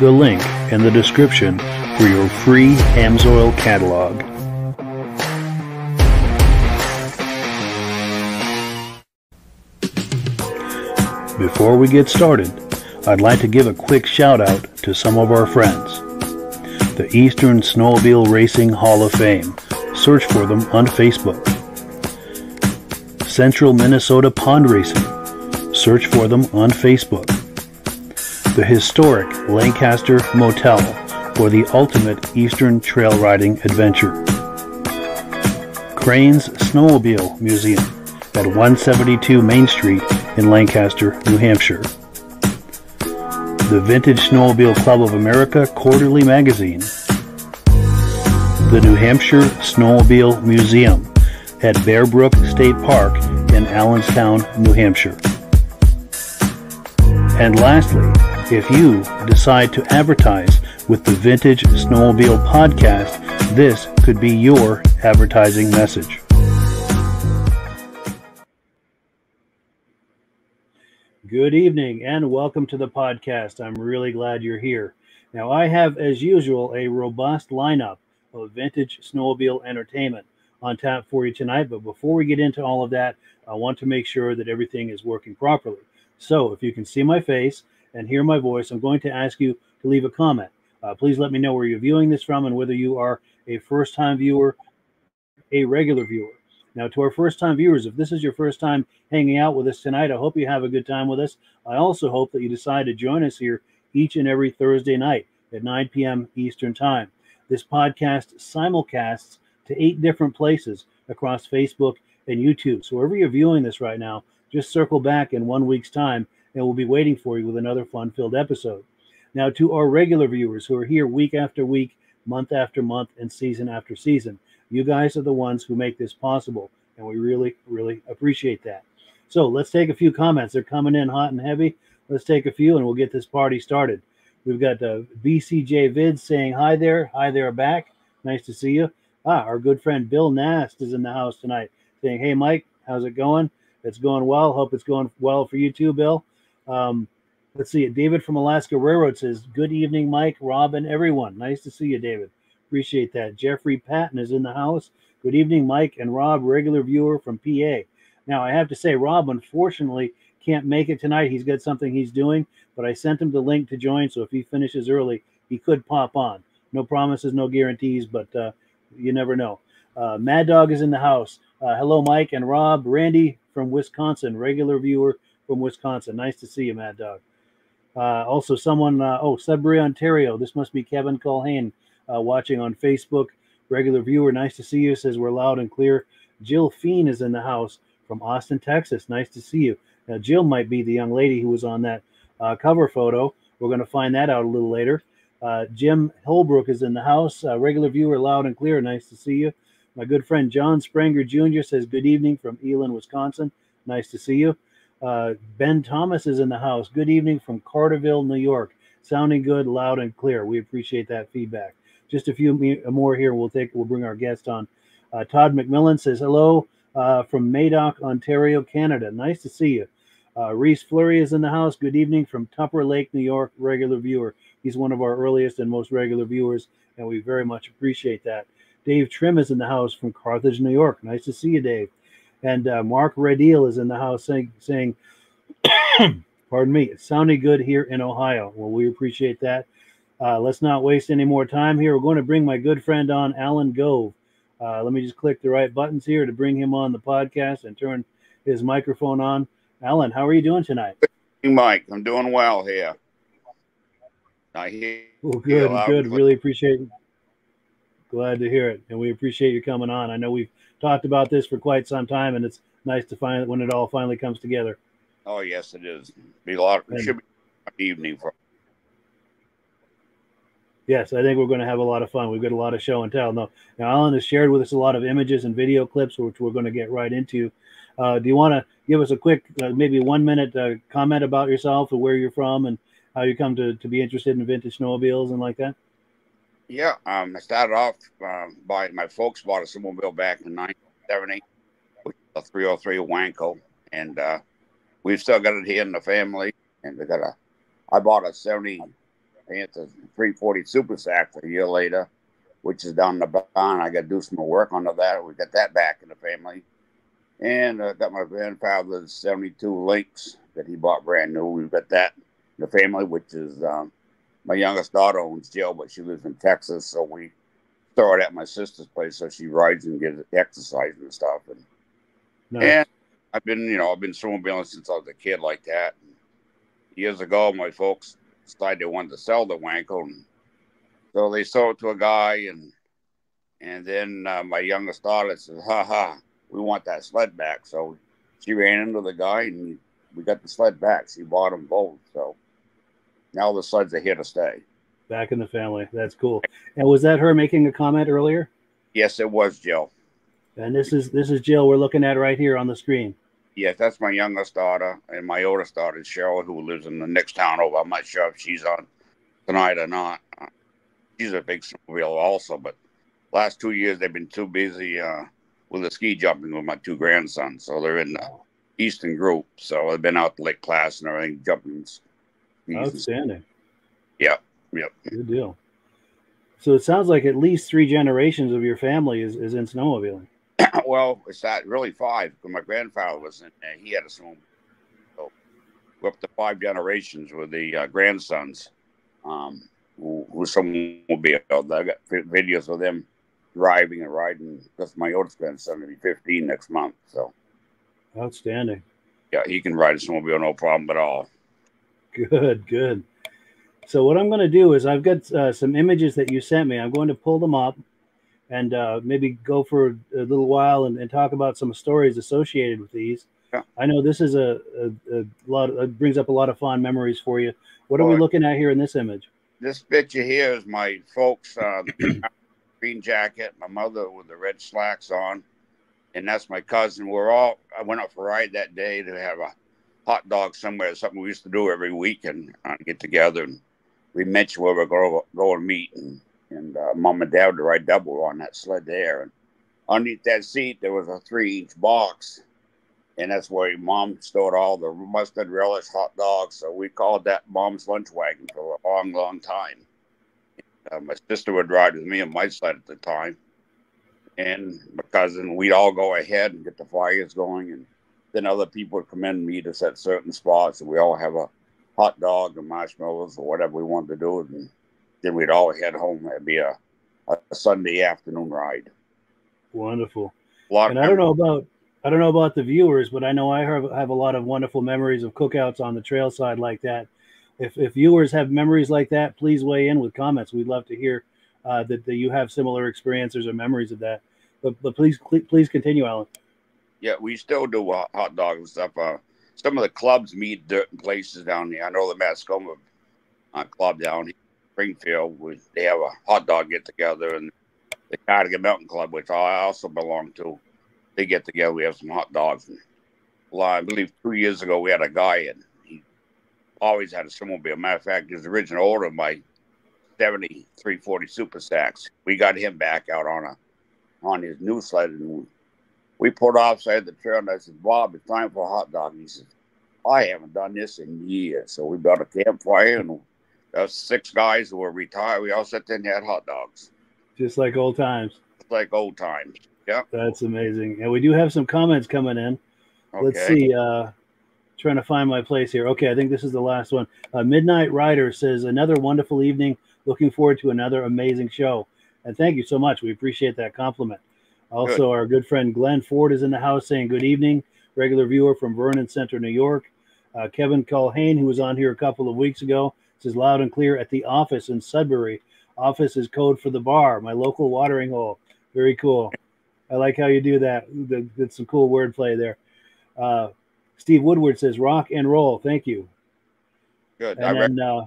The link in the description for your free Amsoil catalog. Before we get started, I'd like to give a quick shout out to some of our friends. The Eastern Snowmobile Racing Hall of Fame. Search for them on Facebook. Central Minnesota Pond Racing. Search for them on Facebook. The historic Lancaster Motel for the ultimate Eastern trail riding adventure. Crane's Snowmobile Museum at 172 Main Street in Lancaster, New Hampshire. The Vintage Snowmobile Club of America Quarterly Magazine. The New Hampshire Snowmobile Museum at Bear Brook State Park in Allenstown, New Hampshire. And lastly, if you decide to advertise with the Vintage Snowmobile podcast, this could be your advertising message. Good evening and welcome to the podcast. I'm really glad you're here. Now, I have, as usual, a robust lineup of vintage snowmobile entertainment on tap for you tonight. But before we get into all of that, I want to make sure that everything is working properly. So, if you can see my face and hear my voice, I'm going to ask you to leave a comment. Uh, please let me know where you're viewing this from and whether you are a first time viewer, a regular viewer. Now, to our first time viewers, if this is your first time hanging out with us tonight, I hope you have a good time with us. I also hope that you decide to join us here each and every Thursday night at 9 p.m. Eastern Time. This podcast simulcasts to eight different places across Facebook and YouTube. So, wherever you're viewing this right now, just circle back in one week's time and we'll be waiting for you with another fun filled episode. Now, to our regular viewers who are here week after week, month after month, and season after season, you guys are the ones who make this possible, and we really, really appreciate that. So let's take a few comments. They're coming in hot and heavy. Let's take a few, and we'll get this party started. We've got uh, BCJ Vids saying hi there, hi there back. Nice to see you. Ah, our good friend Bill Nast is in the house tonight, saying, "Hey Mike, how's it going? It's going well. Hope it's going well for you too, Bill." Um, let's see. David from Alaska Railroad says, "Good evening, Mike, Robin, everyone. Nice to see you, David." Appreciate that. Jeffrey Patton is in the house. Good evening, Mike and Rob, regular viewer from PA. Now, I have to say, Rob unfortunately can't make it tonight. He's got something he's doing, but I sent him the link to join. So if he finishes early, he could pop on. No promises, no guarantees, but uh, you never know. Uh, Mad Dog is in the house. Uh, hello, Mike and Rob. Randy from Wisconsin, regular viewer from Wisconsin. Nice to see you, Mad Dog. Uh, also, someone, uh, oh, Sudbury, Ontario. This must be Kevin Culhane uh, watching on Facebook. Regular viewer, nice to see you. Says we're loud and clear. Jill Feen is in the house from Austin, Texas. Nice to see you. Now, Jill might be the young lady who was on that uh, cover photo. We're going to find that out a little later. Uh, Jim Holbrook is in the house. Uh, regular viewer, loud and clear. Nice to see you. My good friend John Spranger Jr. says, Good evening from Elon, Wisconsin. Nice to see you. Uh, ben Thomas is in the house. Good evening from Carterville, New York. Sounding good, loud and clear. We appreciate that feedback. Just a few more here. We'll take. We'll bring our guest on. Uh, Todd McMillan says hello uh, from Madoc, Ontario, Canada. Nice to see you. Uh, Reese Flurry is in the house. Good evening from Tupper Lake, New York. Regular viewer. He's one of our earliest and most regular viewers, and we very much appreciate that. Dave Trim is in the house from Carthage, New York. Nice to see you, Dave. And uh, Mark Redeel is in the house saying, saying pardon me, it's sounding good here in Ohio. Well, we appreciate that. Uh, let's not waste any more time here. We're going to bring my good friend on, Alan Gove. Uh, let me just click the right buttons here to bring him on the podcast and turn his microphone on. Alan, how are you doing tonight? Mike, I'm doing well here. I hear. Well, good, good. Really appreciate. It. Glad to hear it, and we appreciate you coming on. I know we've talked about this for quite some time, and it's nice to find when it all finally comes together. Oh yes, it is. Be a lot. It should be evening for yes, I think we're going to have a lot of fun. We've got a lot of show and tell. No, now Alan has shared with us a lot of images and video clips, which we're going to get right into. Uh, do you want to give us a quick, uh, maybe one minute uh, comment about yourself and where you're from and how you come to, to be interested in vintage snowmobiles and like that? Yeah, um, I started off uh, by my folks bought a snowmobile back in 1970, a 303 Wankel, and uh, we've still got it here in the family. And we got a, I bought a 70 Panther 340 Super Sack a year later, which is down in the barn. I got to do some more work on that. We got that back in the family. And I uh, got my grandfather's 72 Lynx that he bought brand new. We've got that in the family, which is um, my youngest daughter owns Jill, but she lives in Texas. So we throw it at my sister's place so she rides and gets exercise and stuff. And, nice. and I've been, you know, I've been snowmobiling since I was a kid like that. And years ago, my folks decided they wanted to sell the Wankel. And so they sold it to a guy. And and then uh, my youngest daughter says, ha ha, we want that sled back. So she ran into the guy and we got the sled back. She bought them both. So now the sleds are here to stay back in the family. That's cool. And was that her making a comment earlier? Yes, it was Jill. And this is this is Jill we're looking at right here on the screen. Yes, that's my youngest daughter, and my oldest daughter is Cheryl, who lives in the next town over. I'm not sure if she's on tonight or not. She's a big snowmobile also, but last two years they've been too busy uh, with the ski jumping with my two grandsons, so they're in the Eastern group. So they've been out to Lake Placid and everything jumping. Outstanding. Yeah. Yep. Good deal. So it sounds like at least three generations of your family is, is in snowmobiling. well, it's not really five because my grandfather was in there. He had a snowmobile. So we're up to five generations with the uh, grandsons um, who, who snowmobile. I got videos of them driving and riding. That's my oldest grandson will be 15 next month. So outstanding. Yeah, he can ride a snowmobile no problem at all. Good, good. So what I'm going to do is I've got uh, some images that you sent me. I'm going to pull them up and uh, maybe go for a little while and, and, talk about some stories associated with these. Yeah. I know this is a, a, a lot. Of, it brings up a lot of fond memories for you. What are we looking at here in this image? This picture here is my folks' uh, green jacket, my mother with the red slacks on, and that's my cousin. We're all. I went up for a ride that day to have a hot dog somewhere. Something we used to do every week and uh, get together and we mentioned where we're going to go and meet, and, and uh, mom and dad would ride double on that sled there. And underneath that seat, there was a three inch box, and that's where mom stored all the mustard relish hot dogs. So we called that mom's lunch wagon for a long, long time. Uh, my sister would ride with me on my sled at the time. And my cousin, we'd all go ahead and get the fires going. And then other people would come in and meet us at certain spots. And we all have a hot dog and marshmallows or whatever we wanted to do, and then we'd all head home. It'd be a, a Sunday afternoon ride. Wonderful. and I don't know about I don't know about the viewers, but I know I have, have a lot of wonderful memories of cookouts on the trail side like that. If, if viewers have memories like that, please weigh in with comments. We'd love to hear uh, that, that you have similar experiences or memories of that. But but please please continue, Alan. Yeah, we still do uh, hot dogs and stuff. Uh, some of the clubs meet certain places down here. I know the Mascoma uh, club down here, Springfield, we, they have a hot dog get together, and the Cardigan Mountain Club, which I also belong to, they get together. We have some hot dogs. And, well, I believe two years ago we had a guy, and he always had a snowmobile. Matter of fact, his original order, my 7340 Super Sachs, we got him back out on a on his new sled, and we pulled off side the trail, and I said, Bob, it's time for a hot dog. He said, I haven't done this in years. So we built a campfire, and us six guys who were retired, we all sat there and had hot dogs. Just like old times. Just like old times. Yeah. That's amazing. And we do have some comments coming in. Okay. Let's see. Uh, trying to find my place here. Okay, I think this is the last one. Uh, Midnight Rider says, Another wonderful evening. Looking forward to another amazing show. And thank you so much. We appreciate that compliment. Also, good. our good friend Glenn Ford is in the house saying good evening. Regular viewer from Vernon Center, New York. Uh, Kevin Culhane, who was on here a couple of weeks ago, says loud and clear at the office in Sudbury. Office is code for the bar, my local watering hole. Very cool. I like how you do that. That's some cool wordplay there. Uh, Steve Woodward says rock and roll. Thank you. Good. And then uh,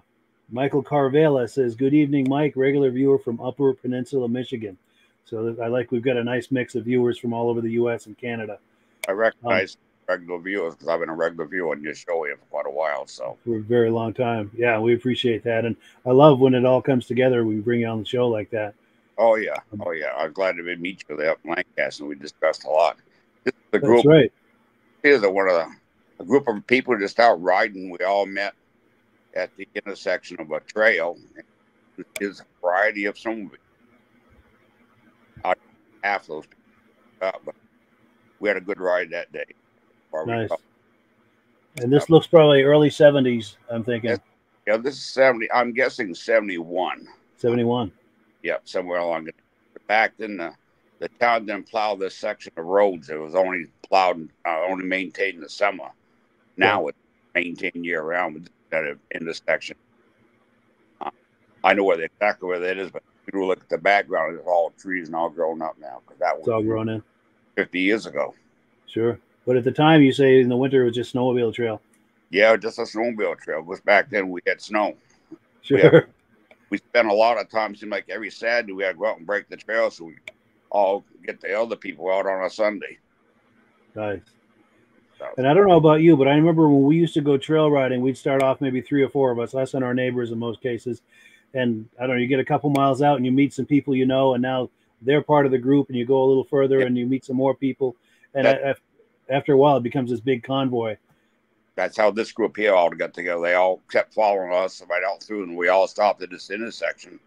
Michael Carvela says, Good evening, Mike, regular viewer from Upper Peninsula, Michigan. So I like we've got a nice mix of viewers from all over the U.S. and Canada. I recognize um, regular viewers because I've been a regular viewer on your show here for quite a while. So for a very long time. Yeah, we appreciate that, and I love when it all comes together. We bring you on the show like that. Oh yeah, um, oh yeah. I'm glad to meet you there at Lancaster. We discussed a lot. This is the group. That's right. Here's a, one of the a group of people just out riding. We all met at the intersection of a trail. There's a variety of snowmobiles. Half those uh, but we had a good ride that day. Nice. And this looks probably early 70s, I'm thinking. Yeah, this is 70. I'm guessing 71. 71. Yep, somewhere along it. Back then, the, the town didn't plow this section of roads. It was only plowed, uh, only maintained in the summer. Now yeah. it's maintained year round with that intersection. Uh, I know where the, exactly where that is, but you look at the background, it's all trees and all grown up now. Because that was it's all grown in. 50 years ago. Sure. But at the time, you say in the winter it was just snowmobile trail. Yeah, just a snowmobile trail. Because back then we had snow. Sure. We, had, we spent a lot of time, seemed like every Saturday we had to go out and break the trail so we all get the other people out on a Sunday. Nice. So. And I don't know about you, but I remember when we used to go trail riding, we'd start off maybe three or four of us, less than our neighbors in most cases. And I don't know, you get a couple miles out and you meet some people you know, and now they're part of the group, and you go a little further and you meet some more people. And that, after a while, it becomes this big convoy. That's how this group here all got together. They all kept following us right out through, and we all stopped at this intersection.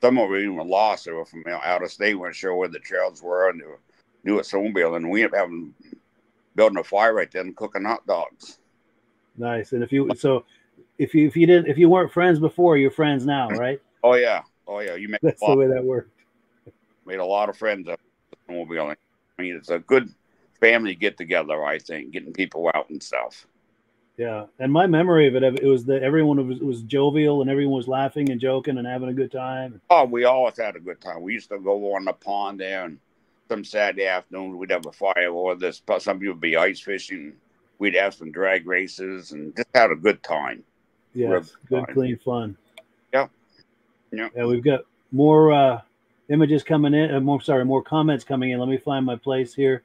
Some of them even lost. They were from you know, out of state, weren't sure where the trails were, and they were new at snowmobile. And we ended up having building a fire right there and cooking hot dogs. Nice. And if you so, if you if you didn't if you weren't friends before, you're friends now, right? Oh yeah, oh yeah. You made that's the way that worked. Made a lot of friends up snowmobiling. I mean, it's a good family get together. I think getting people out and stuff. Yeah, and my memory of it, it was that everyone was, was jovial and everyone was laughing and joking and having a good time. Oh, we always had a good time. We used to go on the pond there, and some Saturday afternoon we'd have a fire or this. Some people would be ice fishing. We'd have some drag races and just had a good time. Yeah, good, clean fun. Yeah, yeah. Yeah, we've got more uh, images coming in. Uh, more sorry, more comments coming in. Let me find my place here.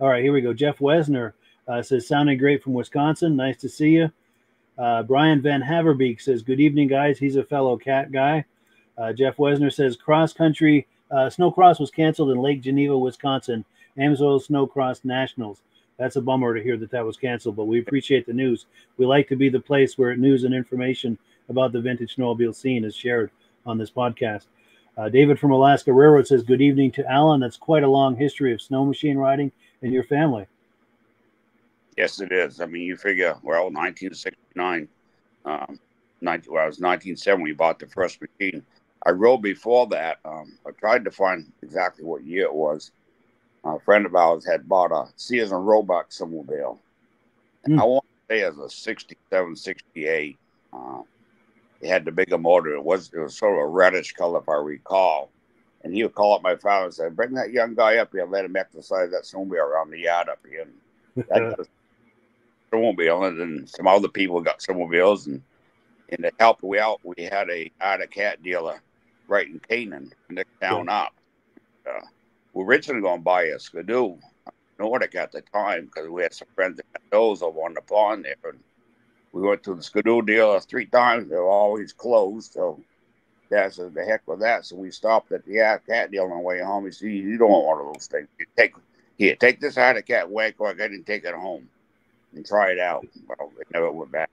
All right, here we go. Jeff Wesner uh, says, sounding great from Wisconsin. Nice to see you. Uh, Brian Van Haverbeek says, good evening, guys. He's a fellow cat guy. Uh, Jeff Wesner says, cross country uh, snowcross was canceled in Lake Geneva, Wisconsin. Amsoil Snowcross Nationals. That's a bummer to hear that that was canceled, but we appreciate the news. We like to be the place where news and information about the vintage snowmobile scene is shared on this podcast. Uh, David from Alaska Railroad says, Good evening to Alan. That's quite a long history of snow machine riding in your family. Yes, it is. I mean, you figure, well, 1969, um, 19, well, was 1970 we bought the first machine. I rode before that. Um, I tried to find exactly what year it was. A friend of ours had bought a Sears and Roebuck snowmobile. Mm. I want to say it was a 67, 68. Uh, it had the bigger motor. It was it was sort of a reddish color, if I recall. And he would call up my father and say, "Bring that young guy up here. Let him exercise that snowmobile around the yard up here." And that was snowmobile, and then some other people got snowmobiles, and and to help we out, we had a Arctic Cat dealer right in Canaan, next town up. Uh, we are originally going to buy a Skidoo Nordic at the time because we had some friends that had those over on the pond there. And we went to the Skidoo dealer three times. They were always closed. So Dad said, the heck with that. So we stopped at the cat dealer on the way home. He said, you don't want one of those things. You take here, take this Arctic Cat wank or I didn't take it home and try it out. Well, it never went back.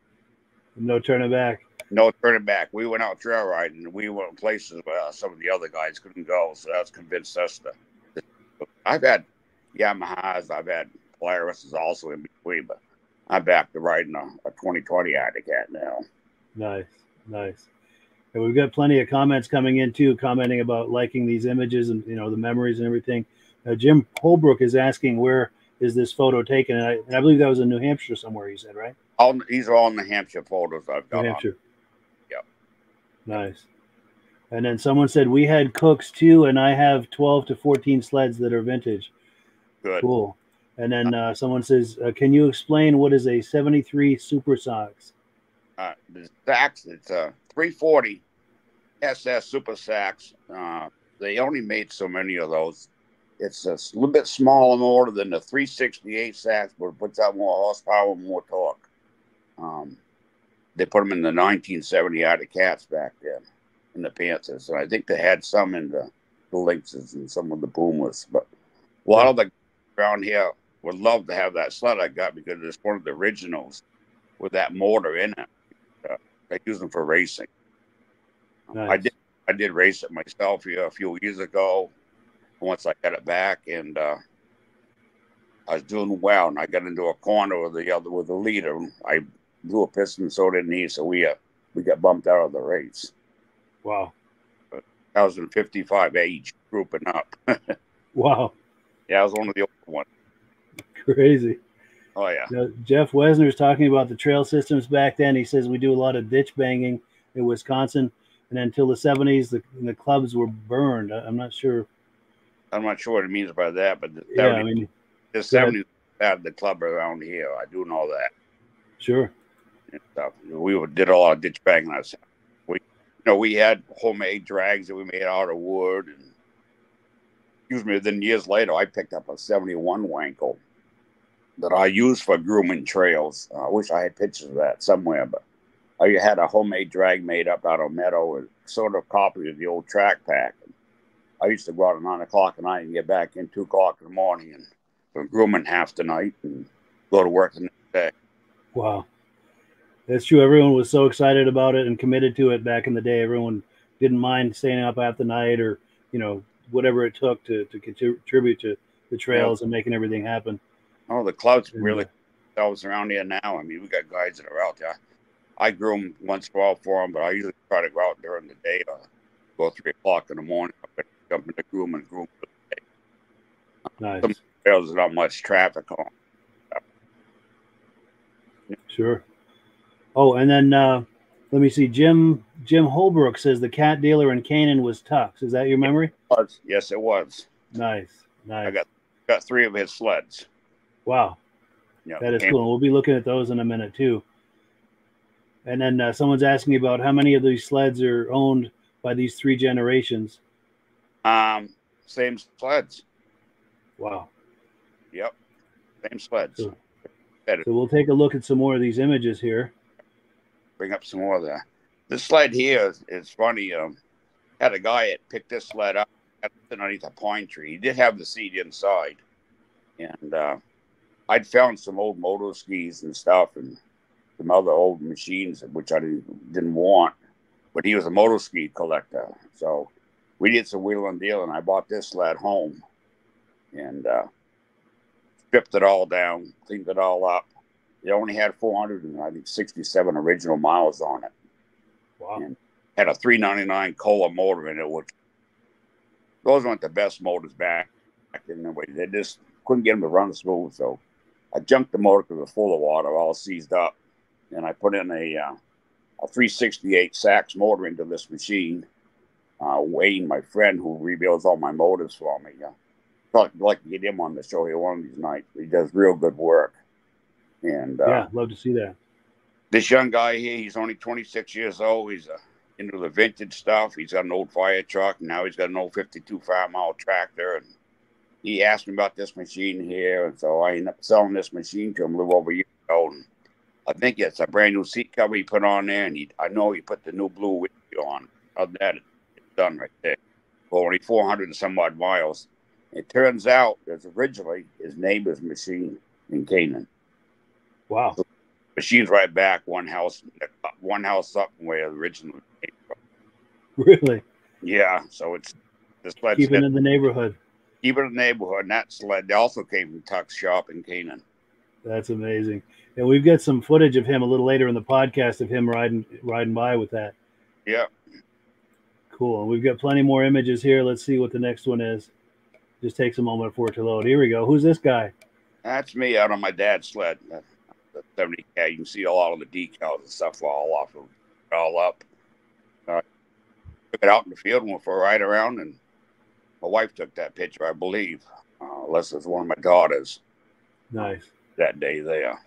No turning back. No turning back. We went out trail riding. We went places where some of the other guys couldn't go. So that's convinced us to. I've had Yamahas. I've had Polaris also in between, but I'm back to riding a, a 2020 Cat now. Nice, nice. And we've got plenty of comments coming in too, commenting about liking these images and you know the memories and everything. Uh, Jim Holbrook is asking where is this photo taken, and I, and I, believe that was in New Hampshire somewhere. You said right? All these are all New Hampshire photos I've got. New Hampshire. Yep. Nice. And then someone said we had cooks too, and I have 12 to 14 sleds that are vintage. Good. Cool. And then uh, someone says, uh, "Can you explain what is a 73 Super Sachs?" Uh, the Sachs, it's a 340 SS Super Sachs. Uh, they only made so many of those. It's a little bit smaller motor than the 368 Sachs, but it puts out more horsepower, and more torque. Um, they put them in the 1970 Arctic Cats back then in the Panthers. And I think they had some in the, the Lynxes and some of the Pumas. But a lot of the around here would love to have that sled I got because it's one of the originals with that motor in it. Uh, I use them for racing. Nice. I did I did race it myself here a few years ago. Once I got it back, and uh, I was doing well, and I got into a corner with the other with the leader. I blew a piston, so did he. So we uh, we got bumped out of the race. Wow. 1055 age, grouping up. Wow. yeah, I was one of the old ones. Crazy. Oh yeah. Jeff Wesner is talking about the trail systems back then. He says we do a lot of ditch banging in Wisconsin, and until the 70s, the, the clubs were burned. I'm not sure. I'm not sure what it means by that, but the Yeah, I 70s, mean, the 70s had the club around here. I do know that. sure. We did a lot of ditch banging ourselves. You know, we had homemade drags that we made out of wood, and excuse me. Then years later, I picked up a '71 Wankel that I used for grooming trails. Uh, I wish I had pictures of that somewhere, but I had a homemade drag made up out of metal, and sort of copy of the old track pack. I used to go out at nine o'clock at night and get back in two o'clock in the morning and go grooming half the night and go to work the next day. Wow. That's true. Everyone was so excited about it and committed to it back in the day. Everyone didn't mind staying up half the night or, you know, whatever it took to, to contribute to the trails and making everything happen. Oh, the clubs And, really uh, themselves around here now. I mean, we got guys that are out there. I groom once in a while for them, but I usually try to go out during the day. Uh, go three o'clock in the morning, jump in the groom and groom. for the Nice. Some- There's not much traffic on. Sure. Oh, and then uh, let me see. Jim Jim Holbrook says the cat dealer in Canaan was Tux. Is that your memory? Was yes, it was. Nice. Nice. I got got three of his sleds. wow. That is came- cool. We'll be looking at those in a minute too. And then uh, someone's asking about how many of these sleds are owned by these three generations. Um, same sleds. Wow. Yep, same sleds. Cool. So we'll take a look at some more of these images here. Bring up some more there. This sled here is, is funny. Um, had a guy that picked this sled up underneath a pine tree. He did have the seat inside, and uh, I'd found some old Moto-Skis and stuff, and some other old machines which I didn't didn't want. But he was a Moto-Ski collector, so we did some wheel and deal, and I bought this sled home, and uh, stripped it all down, cleaned it all up. It only had 400 and I think 67 original miles on it. Wow. Had a 399 Kohler motor in it, which those weren't the best motors back, back in the way. They just couldn't get them to run smooth. So I junked the motor because it was full of water, all seized up. And I put in a, uh, a 368 Sachs motor into this machine. Uh, Wayne, my friend who rebuilds all my motors for me, uh, probably like to get him on the show here one of these nights. He does real good work. And uh, yeah, love to see that. this young guy here, he's only 26 years old. He's uh, into the vintage stuff. He's got an old fire truck. And now he's got an old 52 five mile tractor. And he asked me about this machine here. And so I ended up selling this machine to him a little over a year ago. And I think it's a brand new seat cover he put on there. And he, I know he put the new blue windshield on. Other than that, it's done right there. For only 400 and some odd miles. It turns out it's originally his neighbor's machine in Canaan Wow. machine's right back one house uh, one house up from where it originally came from. Really? yeah so it's the sled keep in the neighborhood. Even in the neighborhood and that sled also came from tuck's shop in canaan That's amazing. And we've got some footage of him a little later in the podcast of him riding riding by with that. yeah Cool. And we've got plenty more images here. Let's see what the next one is. Just takes a moment for it to load. Here we go. Who's this guy? that's me out on my dad's sled the, the 70 k you can see a lot of the decals and stuff all off of all up uh, took it out in the field and went for a ride around and my wife took that picture i believe uh, unless it's one of my daughters Nice. that day there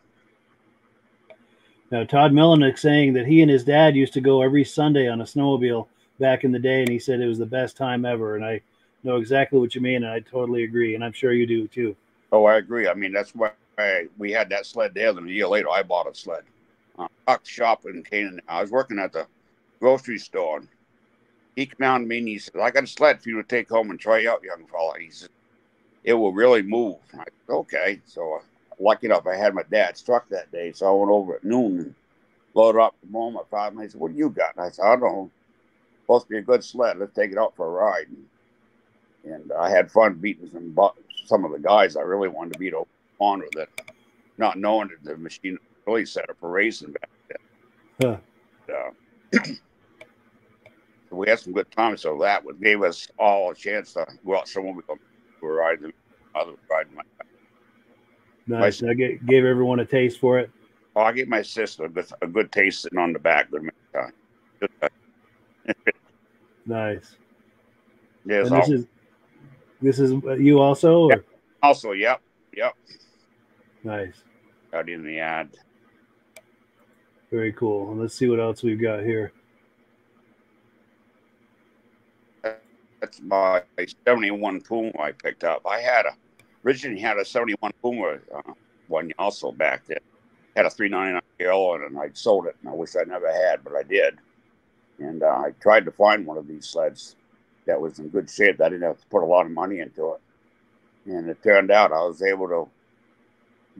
Now, Todd Millenick saying that he and his dad used to go every Sunday on a snowmobile back in the day, and he said it was the best time ever. And I know exactly what you mean, and I totally agree, and I'm sure you do too. Oh, I agree. I mean, that's why we had that sled there. Then a year later, I bought a sled. Uh, shop in Canaan. I was working at the grocery store. And he came out to me and he said, "I got a sled for you to take home and try out, young fella." He said, "It will really move." I said, "Okay." So, uh, lucky enough, I had my dad's truck that day, so I went over at noon and loaded up the moment. My father, he said, "What do you got?" And I said, "I don't know. Supposed to be a good sled. Let's take it out for a ride." And, and I had fun beating some some of the guys I really wanted to beat on with it, not knowing that the machine really set up for racing back then. Huh. Uh, so we had some good times. So that would gave us all a chance to go out somewhere we were riding, other riding my. Nice. I ga- gave everyone a taste for it. Oh, I gave my sister a good, a good taste sitting on the back. Good time. Good time. Nice. Yeah, this is this is you also. Yep. also, yep, yep, Nice. out in the ad. Very cool. And let's see what else we've got here. That's my 71 Puma I picked up. I had a originally had a 71 Puma uh, one also back then. Had a 399 kill and I sold it, and I wish I never had, but I did. And uh, I tried to find one of these sleds that was in good shape. That I didn't have to put a lot of money into it. And it turned out I was able to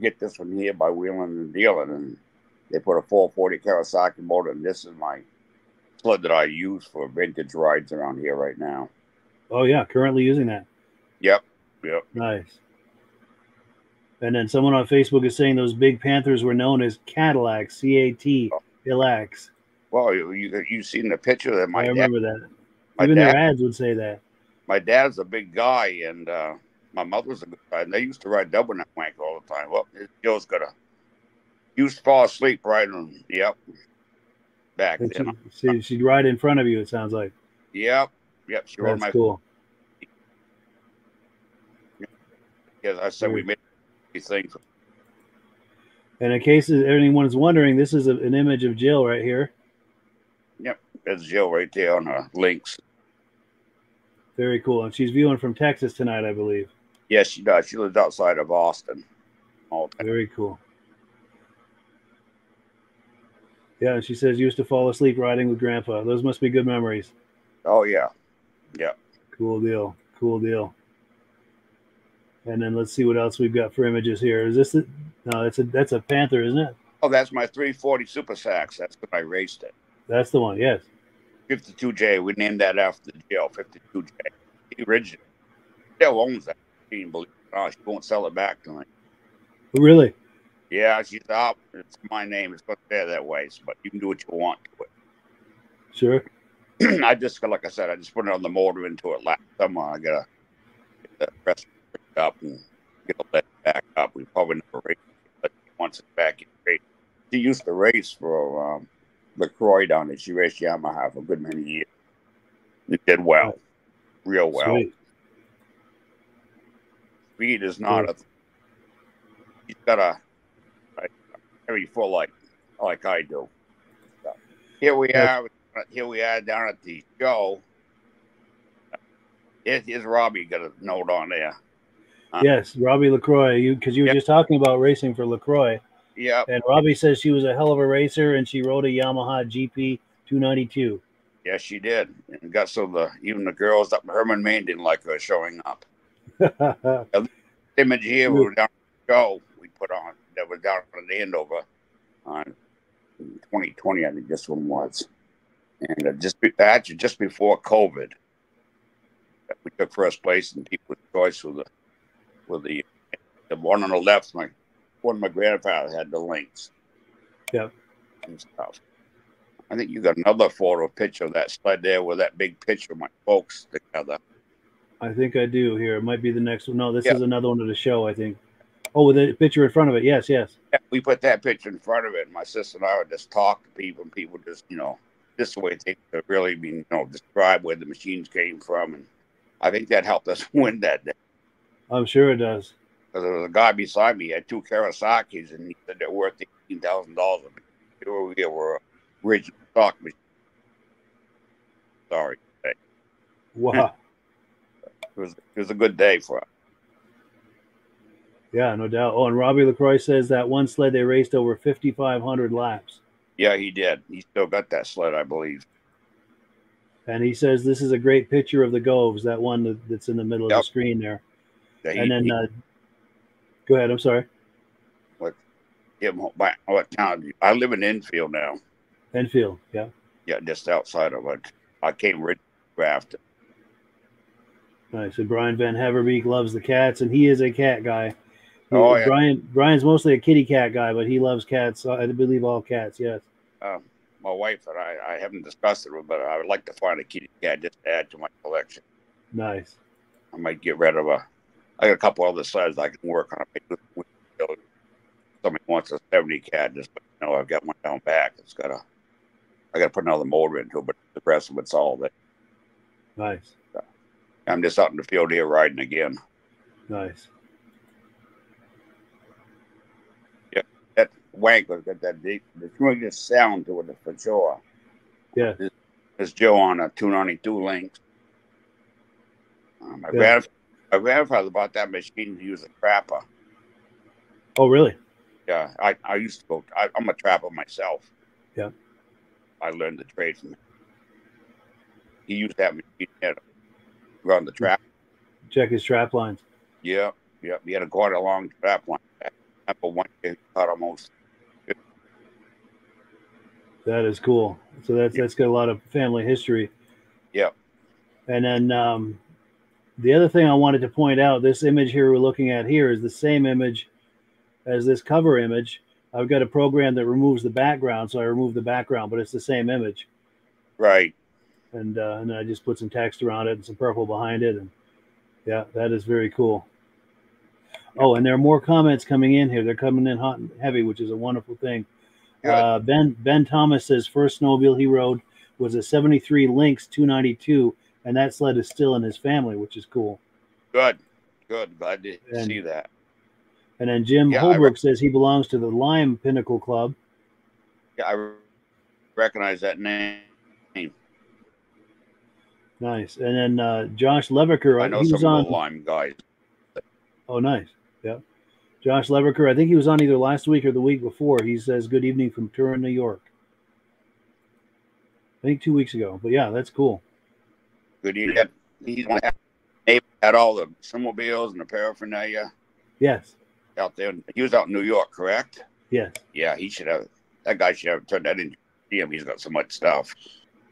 get this one here by wheeling and dealing, and they put a 440 Kawasaki motor. And this is my sled that I use for vintage rides around here right now. Oh yeah, currently using that. Yep, yep. Nice. And then someone on Facebook is saying those big Panthers were known as Cadillacs, C A T L X. Well, you you you seen the picture that my I dad, remember that. my Even dad, their ads would say that. my dad's a big guy, and uh, my mother's a good guy. And they used to ride double neck wank all the time. Well, Joe's got a used to fall asleep riding. Yep, back And then. she, she, she'd ride in front of you. It sounds like Yep, yep. She rode that's my. cool. Because I said we made these things. And in case anyone's wondering, this is a, an image of Jill right here. There's Jill right there on the Lynx. Very cool. And she's viewing from Texas tonight, I believe. Yes, she does. She lives outside of Austin. All. Very cool. Yeah, she says used to fall asleep riding with Grandpa. Those must be good memories. Oh yeah, Yeah. Cool deal. Cool deal. And then let's see what else we've got for images here. Is this? A, no, that's a that's a Panther, isn't it? Oh, that's my 340 Super Sachs. That's when I raced it. That's the one. Yes. 52J. We named that after the jail. 52J. The original. Still owns that machine, believe it or not. She won't sell it back to me. Really? Yeah, she's out. It's my name. It's going to stay that way. But you can do what you want to it. Sure. I just, like I said, I just put it on the motor into it last summer. I got to get the rest up and get let back up. We probably never race it, but once it's back in race. She used to race for um, LaCroix down there. She raced Yamaha for a good many years. It did well, real well. Sweet. Speed is not a. He's got a, a heavy full like like I do. So, here we are. Here we are down at the show. Here's, here's Robbie got a note on there. Uh, Yes, Robbie Lacroix. You because you were Yep. just talking about racing for Lacroix, Yeah. and Robbie says she was a hell of a racer, and she rode a Yamaha GP 292. Yes, she did. And got so the even the girls up in Hermon, Maine didn't like her showing up. Image here we were down the show we put on that was down in Andover on 2020, I think this one was. And uh, just be, actually just before COVID, uh, we took first place in people's choice with the with the the one on the left. My one of my grandfather had the Lynx. Yep. And stuff. I think you got another photo picture of that sled there with that big picture of my folks together. I think I do here. It might be the next one. No, this Yeah. is another one of the show. I think. Oh, with a picture in front of it. Yes, yes. Yeah, we put that picture in front of it. And my sister and I would just talk to people, and people just, you know, this way they could really be, you know, describe where the machines came from. And I think that helped us win that day. I'm sure it does. Because there was a guy beside me, he had two Kawasaki's, and he said they're worth $18,000. Here we were original stock machines. Sorry. Wow. It was, it was a good day for us. yeah, no doubt. Oh, and Robbie Lacroix says that one sled they raced over 5,500 laps, Yeah, he did. He still got that sled, I believe. and he says this is a great picture of the Goves. That one that- that's in the middle of the screen there. Yeah, he, And then, he, uh, go ahead. I'm sorry. give him back what town. I live in Enfield now. Enfield, yeah. Yeah, just outside of it. I came Ridge Nice. And Brian Van Heverbeek loves the cats, and he is a cat guy. Oh, yeah. Brian Brian's mostly a kitty cat guy, but he loves cats. I believe all cats. Yes. Um, my wife and I, I haven't discussed it, but I would like to find a kitty cat just to add to my collection. Nice. I might get rid of a. I got a couple other sleds I can work on. Somebody wants a seventy cat, just you know, I've got one down back. It's got a. I got to put another motor into it, but the rest of it's all that. Nice. I'm just out in the field here riding again. Nice. Yeah, that Wankler's got that deep, the strongest sound to it for sure. Yeah. There's Joe on a 292 Lynx. Uh, my, Yeah. grandf- my grandfather bought that machine. He was a trapper. Oh, really? Yeah, I, I used to go. I, I'm a trapper myself. Yeah. I learned the trade from him. He used that machine run the trap. Check his trap lines. Yeah, yeah. He had a quite a long trap line. I one day caught almost. That is cool. So that's Yeah. that's got a lot of family history. Yeah. And then um, the other thing I wanted to point out, this image here we're looking at here is the same image as this cover image. I've got a program that removes the background, so I remove the background, but it's the same image. Right. And uh, and I just put some text around it and some purple behind it, and yeah, that is very cool. Oh, and there are more comments coming in here. They're coming in hot and heavy, which is a wonderful thing. Uh, ben Ben Thomas says first snowmobile he rode was a '73 Lynx 292, and that sled is still in his family, which is cool. Good. Good. Glad to And- see that. And then Jim Yeah, Holbrook says he belongs to the Lyme Pinnacle Club. Yeah, I recognize that name. Nice. And then uh, Josh Leviker, I know he was some on. of Lyme guys. Oh, nice. Yeah. Josh Leviker, I think he was on either last week or the week before. He says, Good evening from Turin, New York. I think two weeks ago. But yeah, that's cool. Good. Had, he's had- had all the snowmobiles and the paraphernalia Yes. out there. He was out in New York, correct? Yes. Yeah, he should have. That guy should have turned that into him. He's got so much stuff.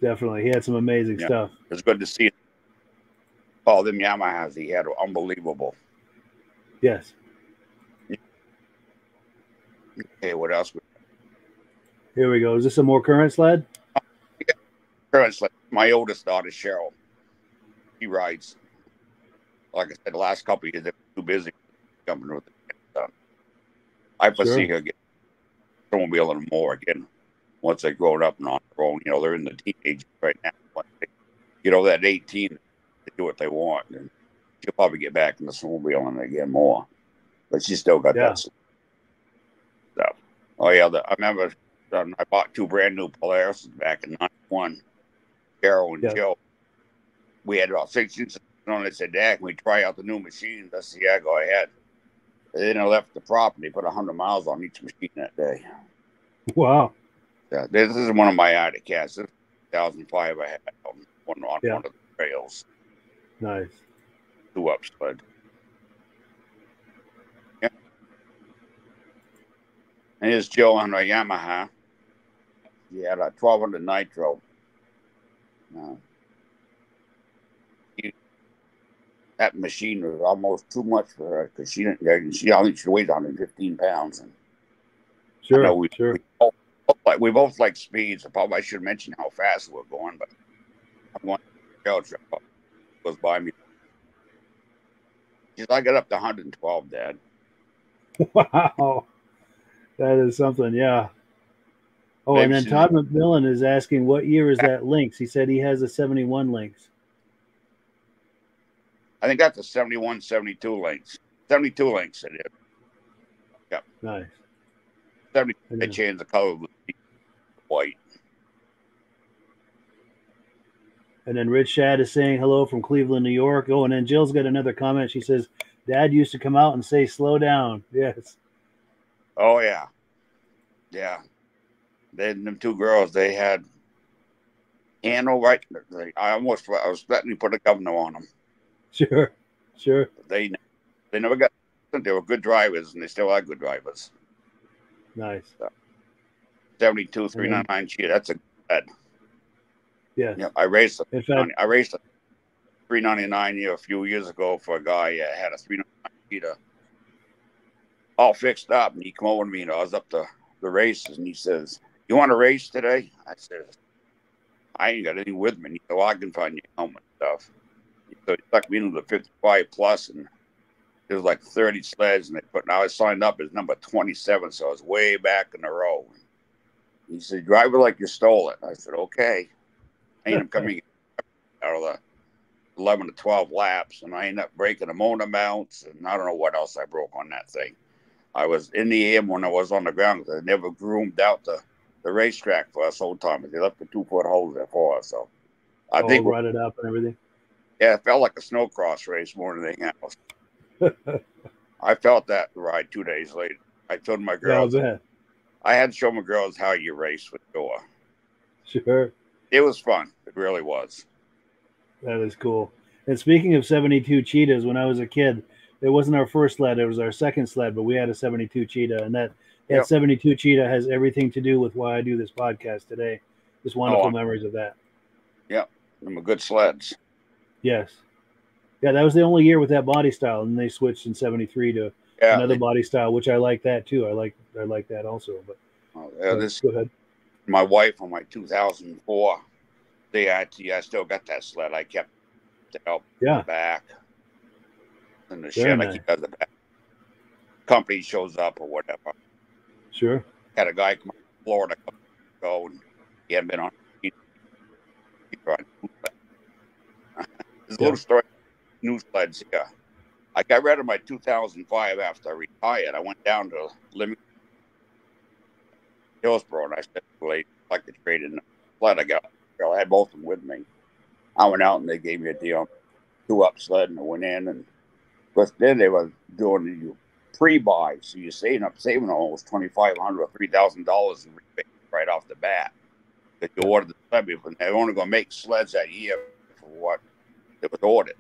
Definitely. He had some amazing Yeah. stuff. It's good to see. All them Yamahas he had unbelievable. Yes. Okay, what else? Here we go. Is this a more current sled? Current sled. my oldest daughter Cheryl, she rides. Like I said, the last couple of years they were too busy jumping with the son. I foresee her get snowmobile and more again once they grow up and on their own. You know, they're in the teenage right now. They get over that 18, they do what they want. And she'll probably get back in the snowmobiling again more. But she still got Yeah. that stuff. Oh, yeah. The, I remember um, I bought two brand new Polaris back in 91. Carol and Yeah. Joe. We had about six inches on. They said, Dad, can we try out the new machines? I said, Yeah, go ahead. They then I left the property, put 100 miles on each machine that day. Wow. Yeah, this is one of my Arctic cats. This is 2005 I had on one, on Yeah. one of the trails, Nice. two up spud. Yeah. And here's Joe on a Yamaha. He had a 1200 Nitro. Uh, he- that machine was almost too much for her because she didn't. She only she weighs 115 pounds. And Sure. we- sure. we like we both like speeds. So probably I should mention how fast we're going, but I'm going to trip goes by me. She's I got up to 112, Dad. Wow. That is something. Yeah. Oh, and then Todd McMillan is asking, what year is that Lynx? He said he has a 71 Lynx. I think that's a 71, 72 Lynx. 72 Lynx it is. Yeah, nice. 70 And they then- changed the color white. And then Rich Shad is saying hello from Cleveland, New York. Oh, and then Jill's got another comment. She says, Dad used to come out and say, slow down. Yes. Oh yeah, yeah. Then them two girls, they had handle right. I almost I was letting you put a governor on them. Sure. Sure. They they never got. They were good drivers, and they still are good drivers. Nice. 72, 399 Cheetah. That's a bed. Yeah. Yeah, I raced a fact, I raced a 399 year a few years ago for a guy that had a 399 Cheetah all fixed up, and he come over to me and I was up to the races, and he says, "You want to race today?" I said, "I ain't got anything with me." And he said, "Well, I can find you helmet stuff." So he stuck me into the 55 plus, and there was like 30 sleds, and they put. Now I signed up as number 27, so I was way back in the row. He said, "Drive it like you stole it." I said, "Okay." I ended up coming out of the 11 to 12 laps, and I ended up breaking the motor mounts, and I don't know what else I broke on that thing. I was in the air when I was on the ground because I never groomed out the, the racetrack for us old timers. They left the two foot holes there for us. So I all think, it up and everything. yeah, it felt like a snowcross race more than anything else. I felt that ride two days later. I told my Yeah, girls, bet. I had to show my girls how you race with Goa. Sure. It was fun. It really was. That is cool. And speaking of 72 cheetahs, when I was a kid, it wasn't our first sled, it was our second sled, but we had a 72 cheetah. And that, that Yep. 72 cheetah has everything to do with why I do this podcast today. Just wonderful Oh. memories of that. Them were good sleds. Yes. Yeah, that was the only year with that body style. And they switched in 73 to Yeah, another body style, which I like that too. I like I like that also. But oh, yeah, this go ahead. my wife on my 2004 DIT. I still got that sled. I kept the help Yeah. back and the Very shed. nice. I keep the back. Company shows up or whatever. Sure. Had a guy come from Florida a couple years ago and he hadn't been on. he- he tried- There's a Yeah. little story. New sleds here. Uh, I got rid of my 2005 after I retired. I went down to Limit Hillsborough and I said, "Well, I'd like to trade in the sled I got." Well, I had both of them with me. I went out and they gave me a deal, two up sled, and I went in and but then they were doing the pre-buy, so you're saving up saving almost twenty five hundred or three thousand dollars in rebate right off the bat. That you ordered the sled they're only going to make sleds that year for what it was ordered.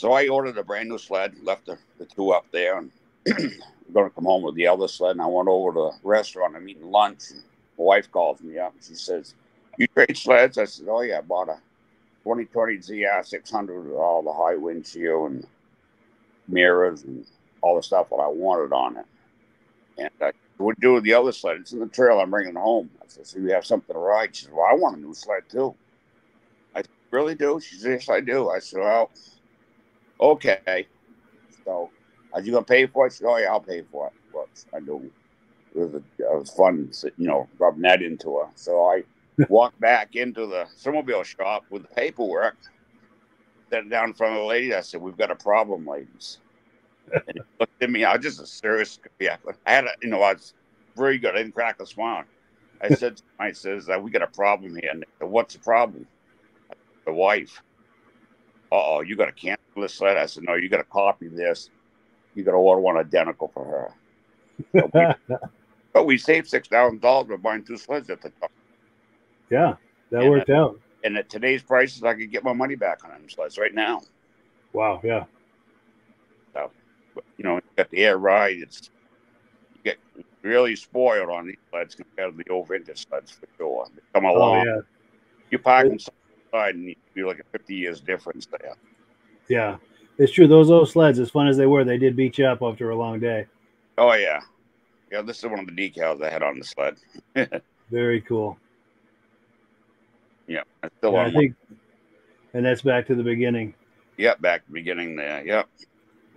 So I ordered a brand new sled, left the, the two up there, and I'm going to come home with the other sled. And I went over to the restaurant. I'm eating lunch. And my wife calls me up and she says, "You trade sleds?" I said, "Oh yeah, I bought a 2020 ZR 600 with all the high windshield and mirrors and all the stuff that I wanted on it." And I what do the other sled? It's in the trail. I'm bringing home. I said, "So you have something to ride?" She said, "Well, I want a new sled too." I said, really do. She said, "Yes, I do." I said, "Well, okay." So, are you gonna pay for it? Said, "Oh yeah, I'll pay for it." But I do. It was a, it was fun, you know, rubbing that into her. So I walked back into the snowmobile shop with the paperwork. Set it down in front of the lady. I said, "We've got a problem, ladies." And he looked at me. I was just a serious. Yeah, I had a, you know, I was very good. I didn't crack a smile. I said, "I says we got a problem here." And said, "What's the problem?" The wife. Oh, you got to cancel this sled. I said, "No, you got to copy this. You got to order one identical for her." But we, but we saved six thousand dollars by buying two sleds at the time. yeah, that Yeah. worked out. And at today's prices, I could get my money back on them sleds right now. Wow. Yeah. But, you know, you got the air ride. It's you get really spoiled on these sleds compared to the old vintage sleds for sure. They come Oh along. yeah. You park them side and you like a fifty years difference there. Yeah. It's true. Those old sleds, as fun as they were, they did beat you up after a long day. Oh yeah, yeah. This is one of the decals I had on the sled. Very cool. Yeah, it's still Yeah, on. I think, and that's back to the beginning. Yep, back to the beginning there. Yep.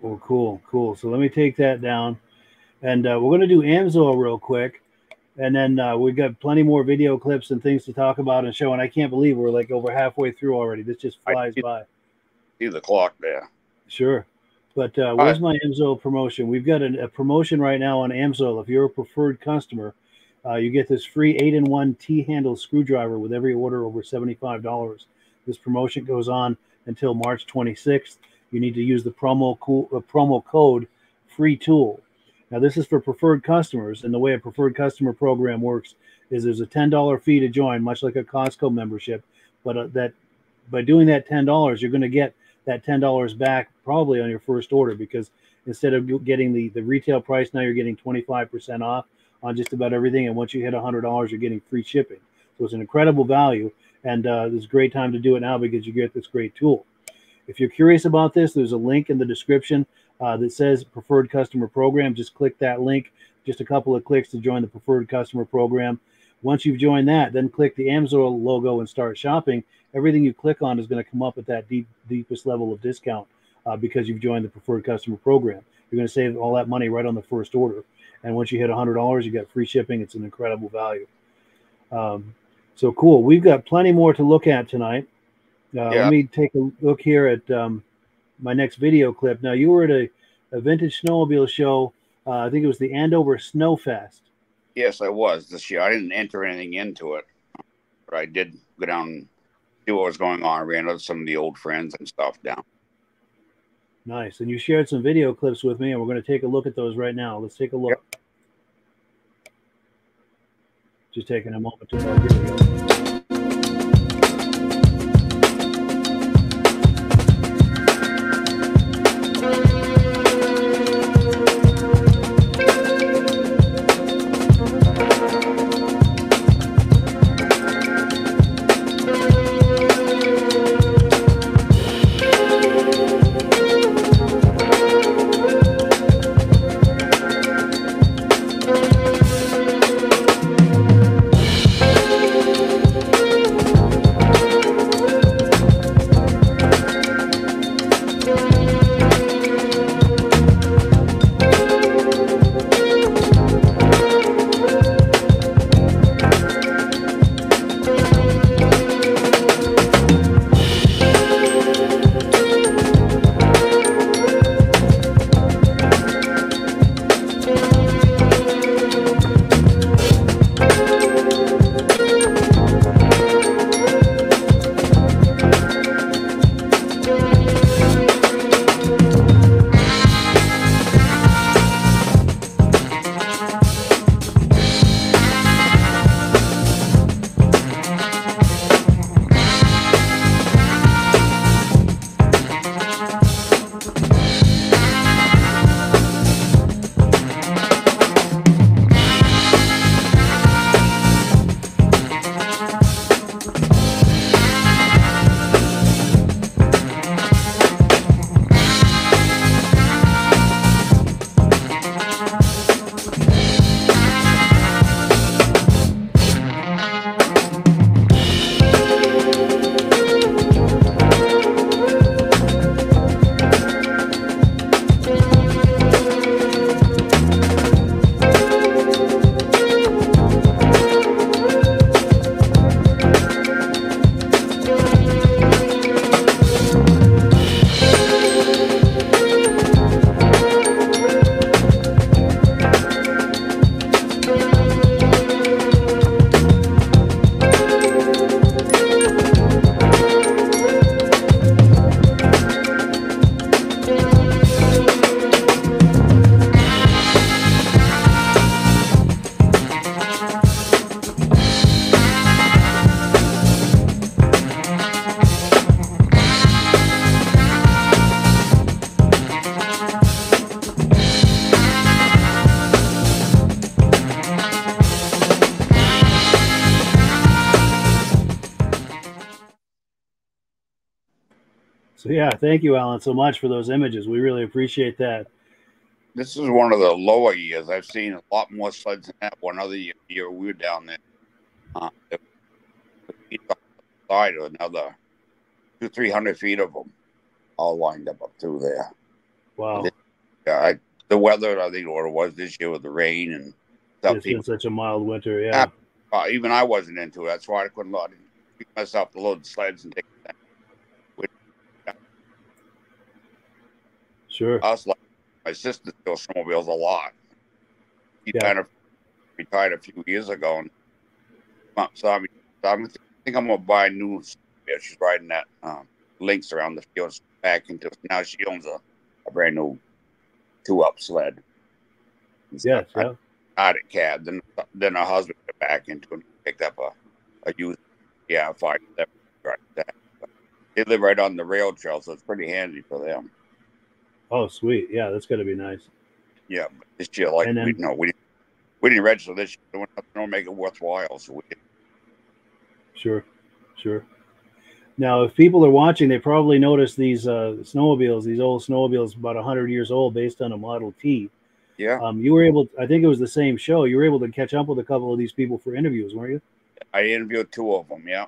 Oh, cool, cool. So let me take that down, and uh, we're going to do Amsoil real quick, and then uh, we've got plenty more video clips and things to talk about and show. And I can't believe we're like over halfway through already. This just flies did- by. See the clock there. Sure. But uh, where's my Amsoil promotion? We've got a, a promotion right now on Amsoil. If you're a preferred customer, uh, you get this free eight in one T handle screwdriver with every order over $75. This promotion goes on until March 26th. You need to use the promo, co- uh, promo code free tool. Now, this is for preferred customers, and the way a preferred customer program works is there's a $10 fee to join, much like a Costco membership. But uh, that by doing that $10, you're going to get that ten dollars back probably on your first order because instead of getting the the retail price now you're getting 25% off on just about everything. And once you hit hundred dollars, you're getting free shipping. So it's an incredible value, and uh, it's a great time to do it now because you get this great tool. If you're curious about this, there's a link in the description uh, that says preferred customer program. Just click that link. Just a couple of clicks to join the preferred customer program. Once you've joined that, then click the Amsoil logo and start shopping. Everything you click on is going to come up at that deep, deepest level of discount uh, because you've joined the preferred customer program. You're going to save all that money right on the first order. And once you hit $100, you get free shipping. It's an incredible value. Um, so cool. We've got plenty more to look at tonight. Uh, yeah. Let me take a look here at um, my next video clip. Now, you were at a, a vintage snowmobile show. Uh, I think it was the Andover Snowfest. Yes, I was this year. I didn't enter anything into it, but I did go down and see what was going on. I ran into some of the old friends and stuff down. Nice. And you shared some video clips with me, and we're going to take a look at those right now. Let's take a look. Yep. Just taking a moment to yeah, thank you, Alan, so much for those images. We really appreciate that. This is one of the lower years. I've seen a lot more sleds than that. One other year, year we were down there. Uh, side of another two, three hundred feet of them, all lined up up through there. Wow. Yeah, I, the weather, I think what it was this year with the rain and stuff. It's been such a mild winter, yeah. Uh, even I wasn't into it. That's why I couldn't load myself to load the sleds and take Sure. Us, like my sister still snowmobiles a lot. He yeah. kind of retired a few years ago, and so I, mean, I think I'm gonna buy a new. Yeah, she's riding that um, Lynx around the field back into. Now she owns a, a brand new two up sled. Yes, yeah. Out at cab. Then then her husband got back into and picked up a a used yeah five right that. They live right on the rail trail, so it's pretty handy for them. Oh, sweet. Yeah, that's going to be nice. Yeah, this year, like, then, we, no, we, we didn't register this year. Don't make it worthwhile. So we Sure, sure. Now, if people are watching, they probably noticed these uh, snowmobiles, these old snowmobiles, about 100 years old, based on a Model T. Yeah. Um, you were able, I think it was the same show. You were able to catch up with a couple of these people for interviews, weren't you? I interviewed two of them. Yeah.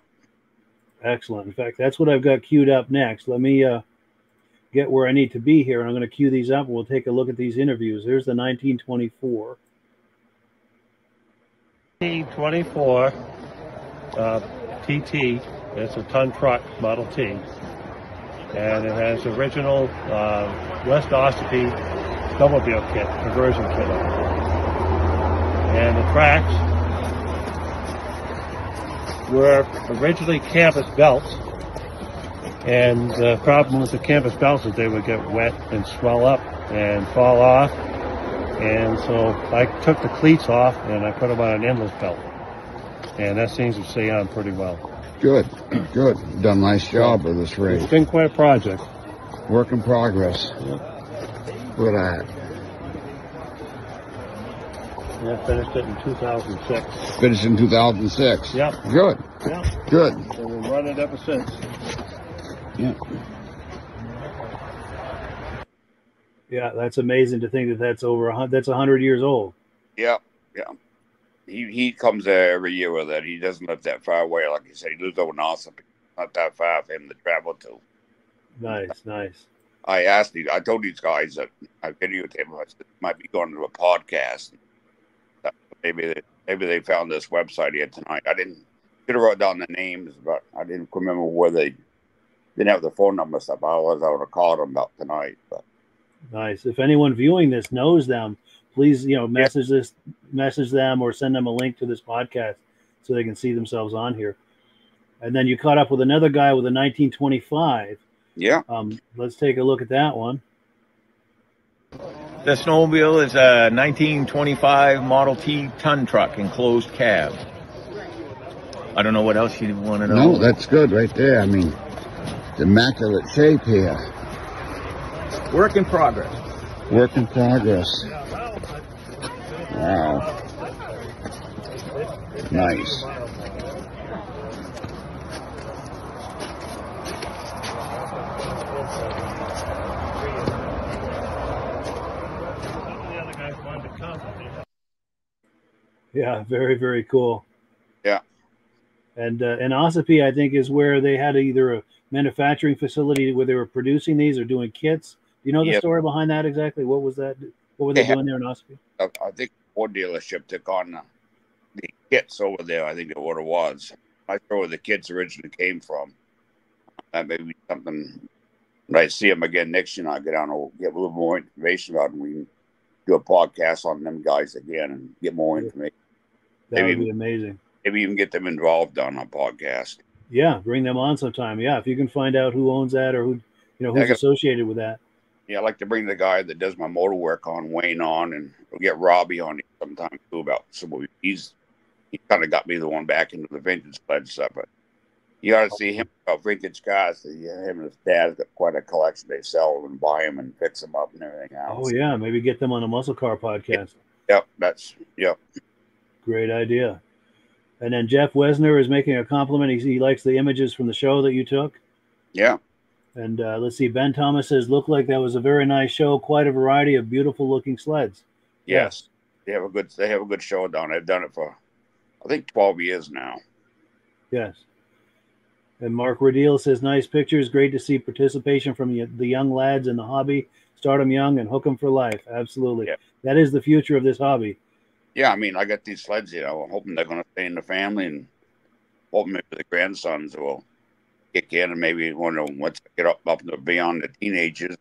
Excellent. In fact, that's what I've got queued up next. Let me uh, get where I need to be here, and I'm going to cue these up, and we'll take a look at these interviews. There's the 1924. 24 uh, TT. It's a ton truck Model T, and it has original uh, West Ossipee snowmobile kit, conversion kit. And the tracks were originally canvas belts, and the problem with the canvas belts is they would get wet and swell up and fall off. And so I took the cleats off and I put them on an endless belt. And that seems to stay on pretty well. Good, good. Done a nice job with this It's race. been quite a project. Work in progress. Good at it. Yeah, finished it in 2006. Finished in 2006. Yep. Good, Yeah, good. so we've run it ever since. Yeah. Yeah, that's amazing to think that that's over a hundred. that's a 100 years old. Yeah. Yeah. He he comes there every year with it. He doesn't live that far away. Like you said, he lives over in Austin. Not that far for him to travel to. Nice, nice. I asked these, I told these guys that I videotaped him. I said, might be going to a podcast. Uh, maybe they, maybe they found this website here tonight. I didn't should have wrote down the names, but I didn't remember where they didn't have the phone number stuff. I was I would have called them about tonight. But Nice. If anyone viewing this knows them, please, you know, message this, message them, or send them a link to this podcast so they can see themselves on here. And then you caught up with another guy with a 1925. yeah, Um, let's take a look at that one. The snowmobile is a 1925 Model T ton truck, enclosed cab. I don't know what else you want to know. No, that's good right there. I mean, it's immaculate shape here. Work in progress. Work in progress. Wow. Nice. Yeah, very, very cool. Yeah. And uh, and Ossipee, I think, is where they had either a manufacturing facility where they were producing these or doing kits. Do you know the Yep. story behind that exactly? What was that? What were they They had- doing there in Ossipee? I, think Ford dealership took on the, the kits over there. I think it what it was. I know where the kits originally came from. Uh, that may be something. When I see them again next year, I'll get on and get a little more information about them. We can do a podcast on them guys again and get more information. That would Maybe- be amazing. Maybe even get them involved on a podcast. Yeah, bring them on sometime. Yeah, if you can find out who owns that or who, you know, who's got- associated with that. Yeah, I like to bring the guy that does my motor work on Wayne on, and we'll get Robbie on sometime too about some of he's he kind of got me the one back into the vintage sled stuff. But you ought to see him about vintage cars. He, uh, him and his dad's got quite a collection. They sell them and buy them and fix them up and everything else. Oh yeah, maybe get them on a Muscle Car podcast. Yep, that's yep. Great idea. And then Jeff Wesner is making a compliment. He, he likes the images from the show that you took. Yeah, And uh, let's see, Ben Thomas says, "Looked like that was a very nice show. Quite a variety of beautiful looking sleds." yes. They have a good they have a good show down. They've done it for I think twelve years now. Yes. And Mark Radil says, "Nice pictures. Great to see participation from the the young lads in the hobby. Start them young and hook them for life. Absolutely. Yeah. That is the future of this hobby. Yeah, I mean, I got these sleds here. I'm hoping they're going to stay in the family and hoping maybe the grandsons will kick in and maybe one of them once they get up up to beyond the teenagers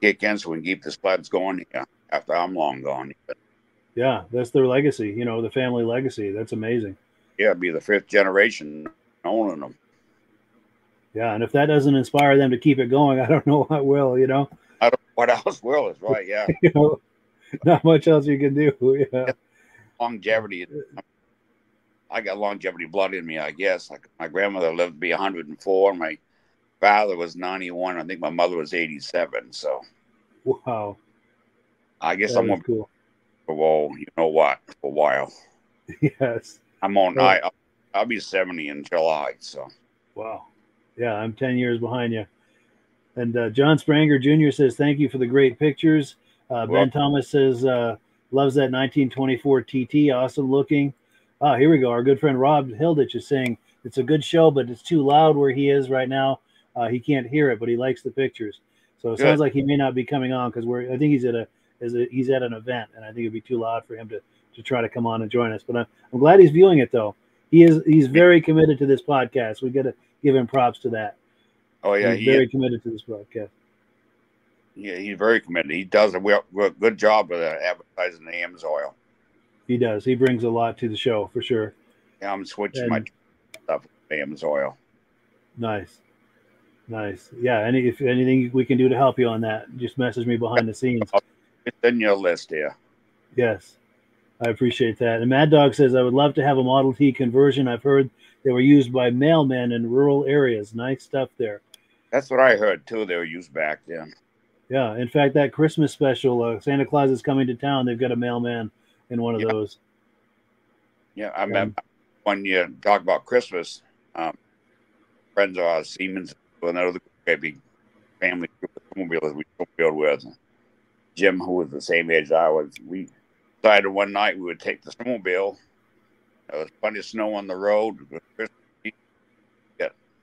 kick in so we can keep the sleds going here after I'm long gone. Yeah, that's their legacy. You know, the family legacy. That's amazing. Yeah, be the fifth generation owning them. Yeah, and if that doesn't inspire them to keep it going, I don't know what will. You know, I don't what else will is right. Yeah, you know, not much else you can do. Yeah, longevity. I got longevity blood in me, I guess. Like my grandmother lived to be 104. My father was 91. I think my mother was 87. So wow, I guess that I'm gonna cool. well, you know what, for a while. yes. I'm on. I I'll be 70 in July, so Wow. Yeah, I'm 10 years behind you. And uh, John Spranger Jr. says, Thank you for the great pictures. Uh, ben Well- Thomas says, uh, Loves that 1924 TT. Awesome looking. Ah, here we go. Our good friend Rob Hilditch is saying, It's a good show, but it's too loud where he is right now. Uh, he can't hear it, but he likes the pictures. So it Good. sounds like he may not be coming on because we're. I think he's at a, is a he's at an event, and I think it'd be too loud for him to to try to come on and join us. But I'm, I'm glad he's viewing it though. He is he's very committed to this podcast. We got to give him props to that. oh yeah, he's he, very committed to this podcast. Yeah, he's very committed. He does a well, good job of uh, advertising the Amsoil. He does. He brings a lot to the show for sure. Yeah, I'm switching my And- stuff to Amsoil. Nice, nice. Yeah. Any if anything we can do to help you on that, just message me behind the scenes. It's in your list here. Yes, I appreciate that. And Mad Dog says I would love to have a Model T conversion. I've heard they were used by mailmen in rural areas. Nice stuff there. That's what I heard too. They were used back then. Yeah. In fact, that Christmas special, uh, Santa Claus is coming to town. They've got a mailman in one of Yeah. those. Yeah, I remember when you talk about Christmas, um, friends of ours, Siemens, another big family group of snowmobilers we snowmobiled with. Jim, who was the same age I was, we decided one night we would take the snowmobile. There was plenty of snow on the road. It was.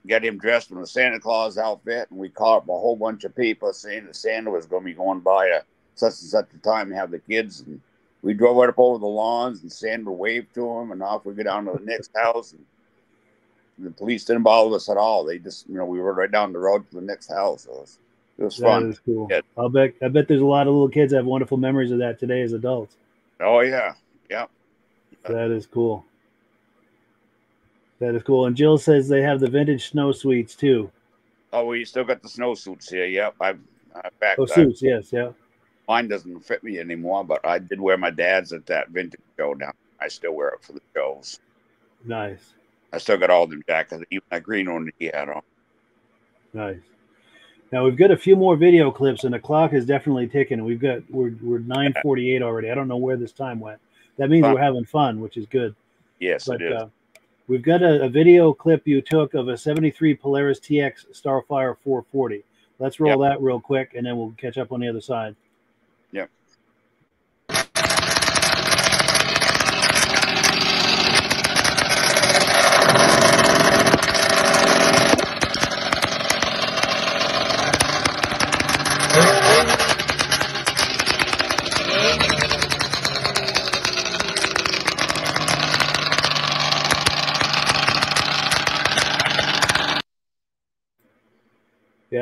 Get, him dressed in a Santa Claus outfit, and we called up a whole bunch of people saying that Santa was going to be going by at such and such a time and have the kids. And we drove right up over the lawns, and Santa waved to him, and off we go down to the next house. And the police didn't bother us at all. They just, you know, we were right down the road to the next house. It was, it was fun. is cool. Yeah. I'll bet. I bet there's a lot of little kids that have wonderful memories of that today as adults. Oh yeah, yeah. That is cool. That is cool. And Jill says they have the vintage snow suites too. Oh, we still got the snow suits here. Yep, I, I back. Oh, I- suits. Yes. Yeah. mine doesn't fit me anymore, but I did wear my dad's at that vintage show Now I still wear it for the shows. Nice. I still got all them jackets, even that green one he had on. Nice. Now we've got a few more video clips, and the clock is definitely ticking. We've got we're we're nine forty eight already. I don't know where this time went. That means Fun. we're having fun, which is good. Yes, But it is. uh, we've got a, a video clip you took of a seventy three Polaris TX Starfire four forty. Let's roll that real quick, and then we'll catch up on the other side. Yep.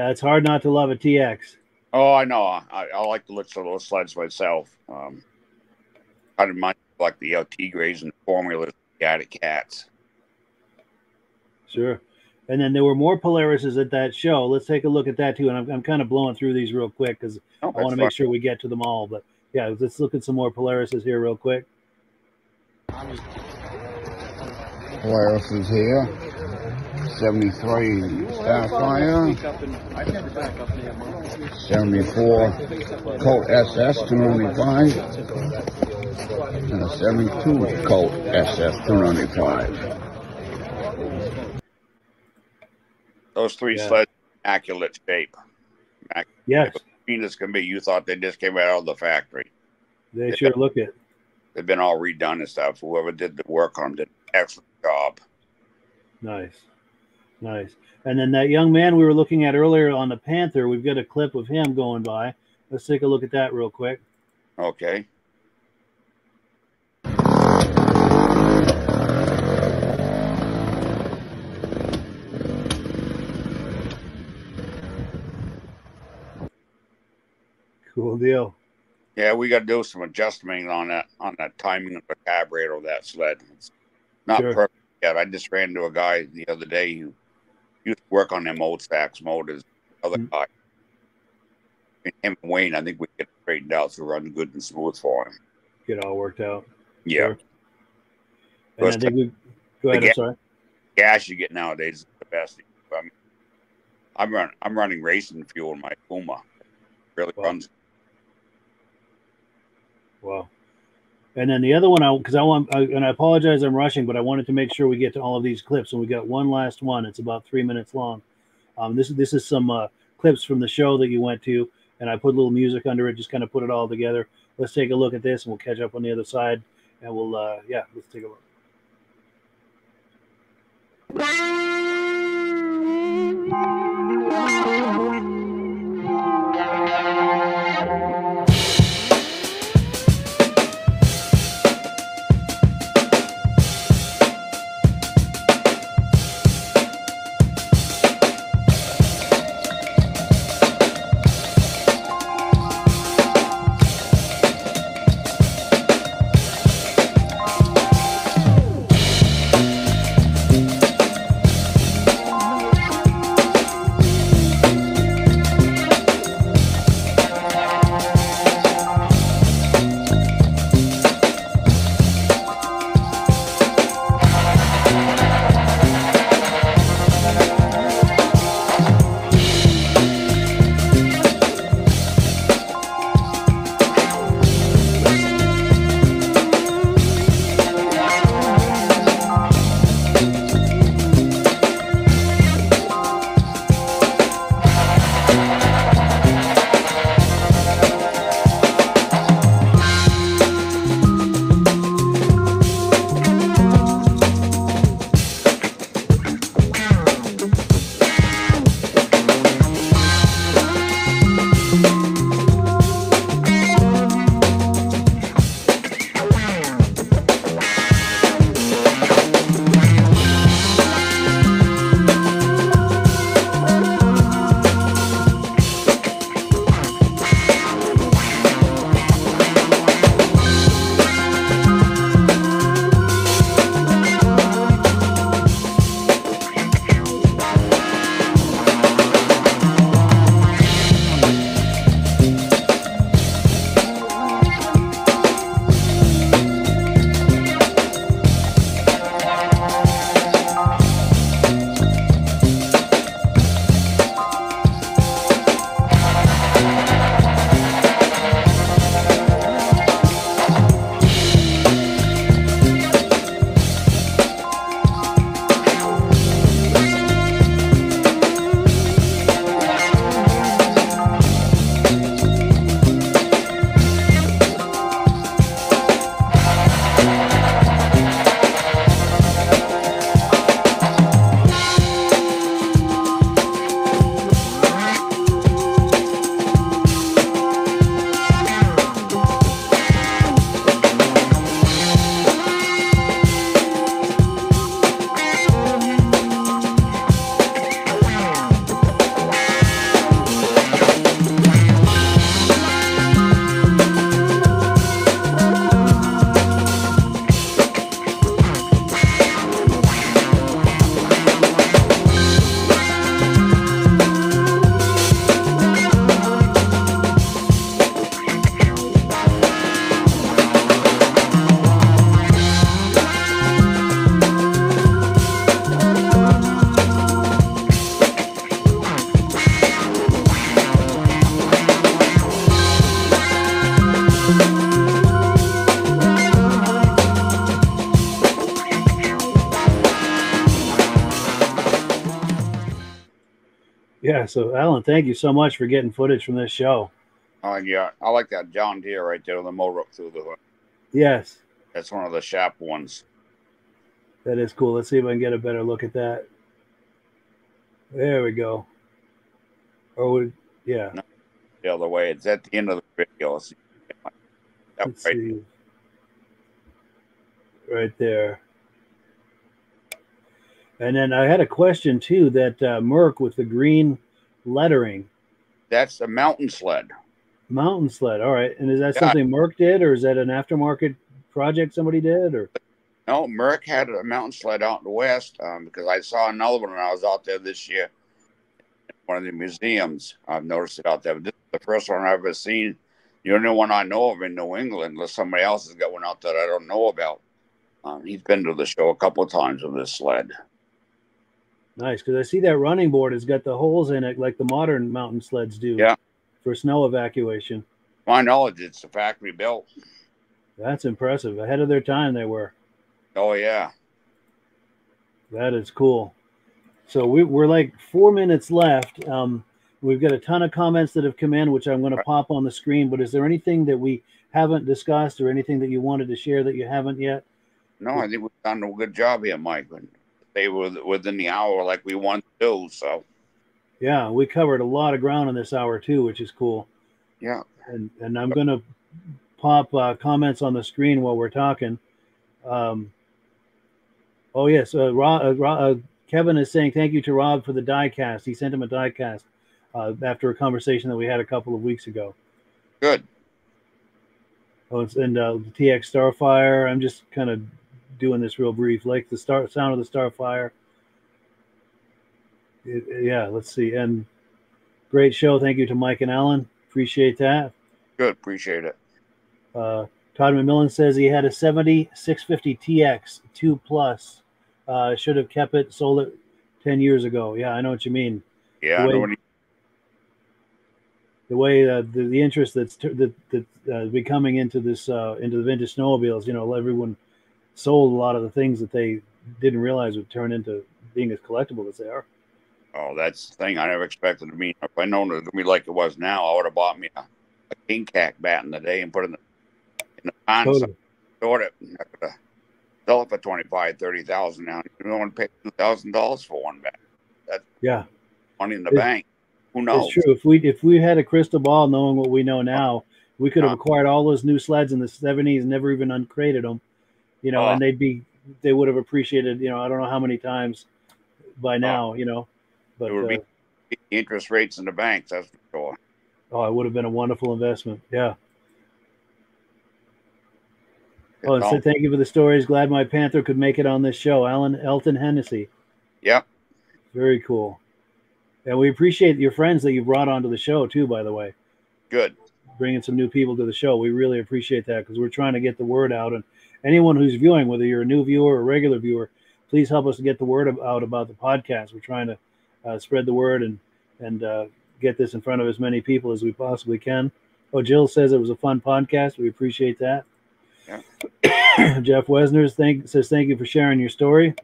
Yeah, it's hard not to love a TX. Oh, I know. I, I like to look at those sleds myself. Um, kind of mind like the LT Grays and formulas, Arctic Cats. Sure. And then there were more Polarises at that show. Let's take a look at that too. And I'm, I'm kind of blowing through these real quick because Oh, I want to make sure we get to them all. But yeah, let's look at some more Polarises here real quick. Polaris is here. 73 Starfire. 74 Colt SS 295. And a 72 Colt SS 295. Those three Yeah. sleds, immaculate shape. Yes, Venus can be. You thought they just came out of the factory. they Yeah. sure look it. They've been all redone and stuff. Whoever did the work on them did an excellent job. Nice. Nice. And then that young man we were looking at earlier on the Panther, we've got a clip of him going by. Let's take a look at that real quick. Okay. Cool deal. Yeah, we got to do some adjustment on that on that timing of the carburetor of that sled. It's not Sure. perfect yet. I just ran into a guy the other day who used to work on them old Sachs motors. Other Mhm. guy, him and Wayne, I think we get it straightened out so run good and smooth for him. Get all worked out. Yeah, Sure. And I think we go ahead. I'm sorry. gas you get nowadays is the best. I mean, I'm running I'm running racing fuel in my Puma. Really Wow. runs. Wow. And then the other one, I because I want, I, and I apologize, I'm rushing, but I wanted to make sure we get to all of these clips, and we got one last one. It's about three minutes long. Um, this this is some uh, clips from the show that you went to, and I put a little music under it, just kind of put it all together. Let's take a look at this, and we'll catch up on the other side, and we'll, uh, yeah, let's take a look. Yeah. So, Alan, thank you so much for getting footage from this show. Oh yeah, I like that John Deere right there, the motor up through the hood. Yes, That's one of the sharp ones. that is cool. Let's see if I can get a better look at that. There we go. Or would, yeah. The other way, it's at the end of the video. Let's see. That Let's right see. Right there. And then I had a question too that uh, Merc with the green lettering, That's a mountain sled. mountain sled. All right. And is that Yeah. something Merc did or is that an aftermarket project somebody did or? No, Merc had a mountain sled out in the west um, because I saw another one when I was out there this year. in One of the museums. I've noticed it out there. But this is the first one I've ever seen. The only one I know of in New England, unless somebody else has got one out that I don't know about. Um, he's been to the show a couple of times with this sled. Nice. Because I see that running board has got the holes in it like the modern mountain sleds do. Yeah. For snow evacuation. My knowledge, it's a factory built. That's impressive. Ahead of their time, they were. Oh yeah. That is cool. So we, we're like four minutes left. Um, we've got a ton of comments that have come in, which I'm going to pop on the screen. But is there anything that we haven't discussed or anything that you wanted to share that you haven't yet? No, I think we've done a good job here, Mike. They were within the hour like we want to do. So Yeah, we covered a lot of ground in this hour too, which is cool. yeah. And and I'm going to pop uh, comments on the screen while we're talking. Um, oh yes, uh, Rob, uh, uh, Kevin is saying thank you to Rob for the diecast. He sent him a diecast uh, after a conversation that we had a couple of weeks ago. Good. Oh, it's and uh, the TX Starfire. I'm just kind of doing this real brief, like the star sound of the Starfire. It- yeah, let's see. And great show. Thank you to Mike and Alan. Appreciate that. Good. Appreciate it. Uh, Todd McMillan says he had a 70 650 TX 2 Plus. Uh, should have kept it, sold it 10 years ago. Yeah, I know what you mean. Yeah. I Wait. know what he- The way uh, the, the interest that's t- that, that uh, becoming into this uh, into the vintage snowmobiles, you know, everyone sold a lot of the things that they didn't realize would turn into being as collectible as they are. oh, that's the thing I never expected to be. If I known it was gonna be like it was now, I would have bought me a, a King Kat bat in the day and put it in the in the pond. Totally. stored it. and I could have sell it for twenty five, thirty thousand now. You don't want to pay two thousand dollars for one bat. Yeah, Money in the It's- bank. Who knows? it's true. If we if we had a crystal ball, knowing what we know now, we could have Uh. acquired all those new sleds in the '70s, and never even uncrated them. You know, and they'd be they would have appreciated. You know, I don't know how many times by now. You know, but It would be- uh, Interest rates in the banks, that's for sure. oh, it would have been a wonderful investment. Yeah. Oh, and It's so thank you for the stories. Glad my Panther could make it on this show. Alan Elton Hennessy. Yep. Very cool. And we appreciate your friends that you brought onto the show too. By the way, Good. Bringing some new people to the show. We really appreciate that because we're trying to get the word out. And anyone who's viewing, whether you're a new viewer or a regular viewer, please help us to get the word out about the podcast. We're trying to uh, spread the word and and uh, get this in front of as many people as we possibly can. Oh, Jill says it was a fun podcast. We appreciate that. Yeah. Jeff Wesner thank, says thank you for sharing your story.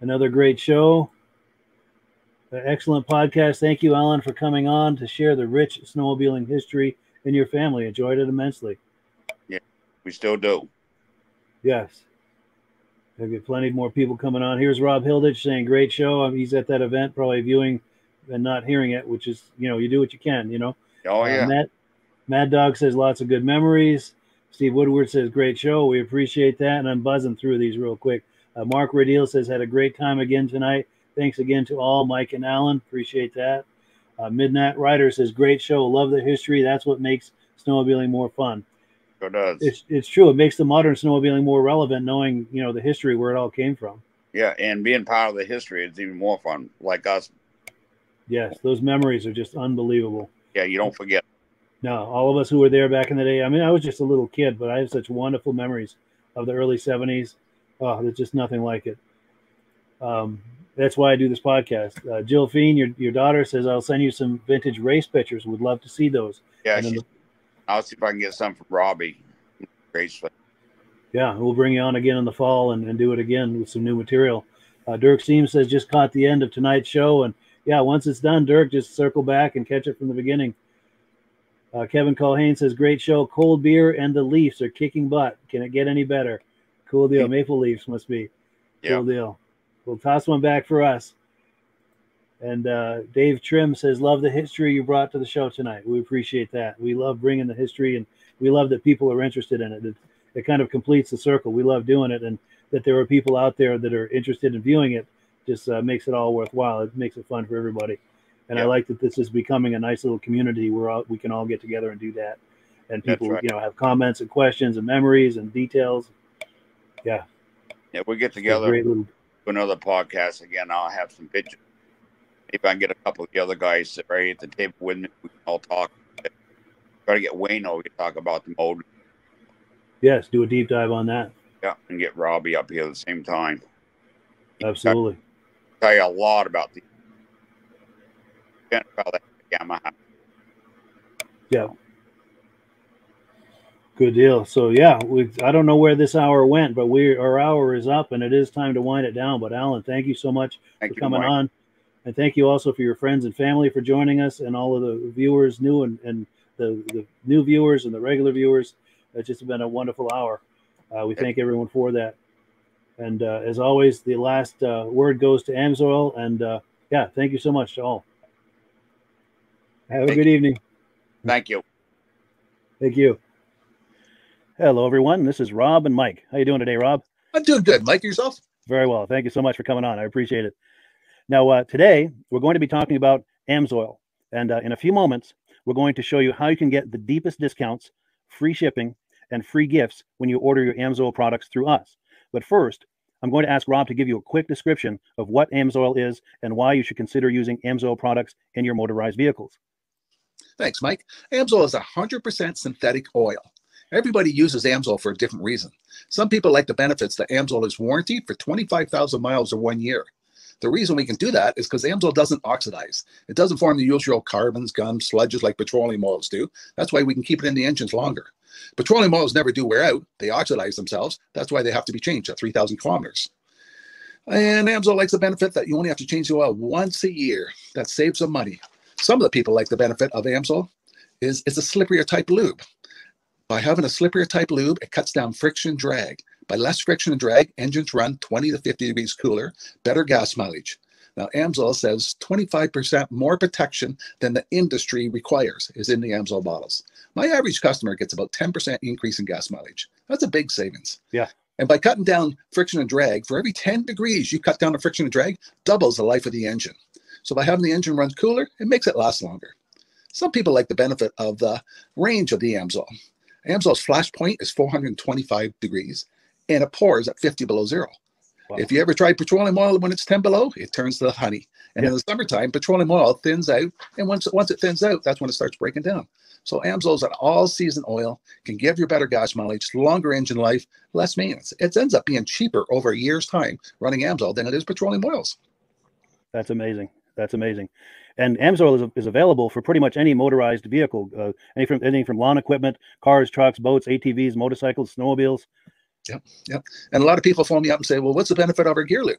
Another great show. Uh, excellent podcast. Thank you, Alan, for coming on to share the rich snowmobiling history in your family. Enjoyed it immensely. Yeah, we still do. Yes. There'll be plenty more people coming on. Here's Rob Hilditch saying, great show. Um, He's at that event, probably viewing and not hearing it, which is, you know, you do what you can, you know. Oh Uh, yeah. Matt, Mad Dog says lots of good memories. Steve Woodward says great show. We appreciate that. And I'm buzzing through these real quick. Uh, Mark Radil says had a great time again tonight. Thanks again to all Mike and Alan. Appreciate that. Uh, Midnight Rider says great show. Love the history. That's what makes snowmobiling more fun. Sure does. It's it's true. It makes the modern snowmobiling more relevant, knowing you know the history where it all came from. yeah, and being part of the history is even more fun. Like us. Yes, those memories are just unbelievable. Yeah, you don't forget. No, all of us who were there back in the day. I mean, I was just a little kid, but I have such wonderful memories of the early '70s. Oh, there's just nothing like it. Um, that's why I do this podcast. Uh, Jill Fiend, your your daughter says I'll send you some vintage race pictures. Would love to see those. Yeah, she, I'll see if I can get some from Robbie. Gracefully. Yeah, we'll bring you on again in the fall and, and do it again with some new material. Uh, Dirk Seams says just caught the end of tonight's show, and yeah, once it's done, Dirk, just circle back and catch it from the beginning. Uh, Kevin Colhane says great show. Cold beer and the Leafs are kicking butt. Can it get any better? Cool deal. Maple Leafs must be. Yeah. Cool deal. We'll toss one back for us. And uh, Dave Trim says, Love the history you brought to the show tonight. We appreciate that. We love bringing the history and we love that people are interested in it. It, it kind of completes the circle. We love doing it. And that there are people out there that are interested in viewing it just uh, makes it all worthwhile. It makes it fun for everybody. And I like that this is becoming a nice little community where all, we can all get together and do that. And people, right. you know, have comments and questions and memories and details. Yeah, Yeah, we get together great little do another podcast again. I'll have some pictures. If I can get a couple of the other guys sit right at the table with me, we can all talk. Try to get Wayne over to talk about the mold. Yes, do a deep dive on that. Yeah, and get Robbie up here at the same time. Absolutely. Tell you a lot about the about that Yamaha. Yeah. Good deal. So yeah, we I don't know where this hour went, but we our hour is up and it is time to wind it down. But Alan, thank you so much Thank for coming on. And thank you also for your friends and family for joining us and all of the viewers, new and, and the, the new viewers and the regular viewers. It's just been a wonderful hour. Uh, we thank everyone for that. And uh, as always, the last uh, word goes to Amsoil. And uh, yeah, thank you so much to all. Have a Thank good evening. Thank you. Thank you. Hello, everyone. This is Rob and Mike. How you doing today, Rob? I'm doing good. Mike, yourself? Very well. Thank you so much for coming on. I appreciate it. Now, uh, today we're going to be talking about Amsoil, and uh, in a few moments, we're going to show you how you can get the deepest discounts, free shipping, and free gifts when you order your Amsoil products through us. But first, I'm going to ask Rob to give you a quick description of what Amsoil is and why you should consider using Amsoil products in your motorized vehicles. Thanks, Mike. Amsoil is 100% synthetic oil. Everybody uses Amsoil for a different reason. Some people like the benefits that Amsoil is warranted for 25,000 miles or one year. The reason we can do that is because Amsoil doesn't oxidize. It doesn't form the usual carbons, gums, sludges like petroleum oils do. That's why we can keep it in the engines longer. Petroleum oils never do wear out. They oxidize themselves. That's why they have to be changed at 3,000 kilometers. And Amsoil likes the benefit that you only have to change the oil once a year. That saves some money. Some of the people like the benefit of Amsoil is it's a slipperier type lube. By having a slipperier type lube, it cuts down friction drag. By less friction and drag, engines run 20 to 50 degrees cooler, better gas mileage. Now, Amsoil says 25% more protection than the industry requires is in the Amsoil bottles. My average customer gets about 10% increase in gas mileage. That's a big savings. Yeah. And by cutting down friction and drag, for every 10 degrees you cut down the friction and drag, doubles the life of the engine. So by having the engine run cooler, it makes it last longer. Some people like the benefit of the range of the Amsoil. Amsoil's flash point is 425 degrees and it pours at 50 below zero. Wow. If you ever try petroleum oil when it's 10 below, it turns to honey. And in the summertime, petroleum oil thins out. And once, once it thins out, that's when it starts breaking down. So Amsoil's an all-season oil, can give your better gas mileage, longer engine life, less maintenance. It ends up being cheaper over a year's time running Amsoil than it is petroleum oils. That's amazing. That's amazing. And Amsoil is, is available for pretty much any motorized vehicle, uh, any from, anything from lawn equipment, cars, trucks, boats, ATVs, motorcycles, snowmobiles. Yep, yep. And a lot of people phone me up and say, well, what's the benefit of our gear lube?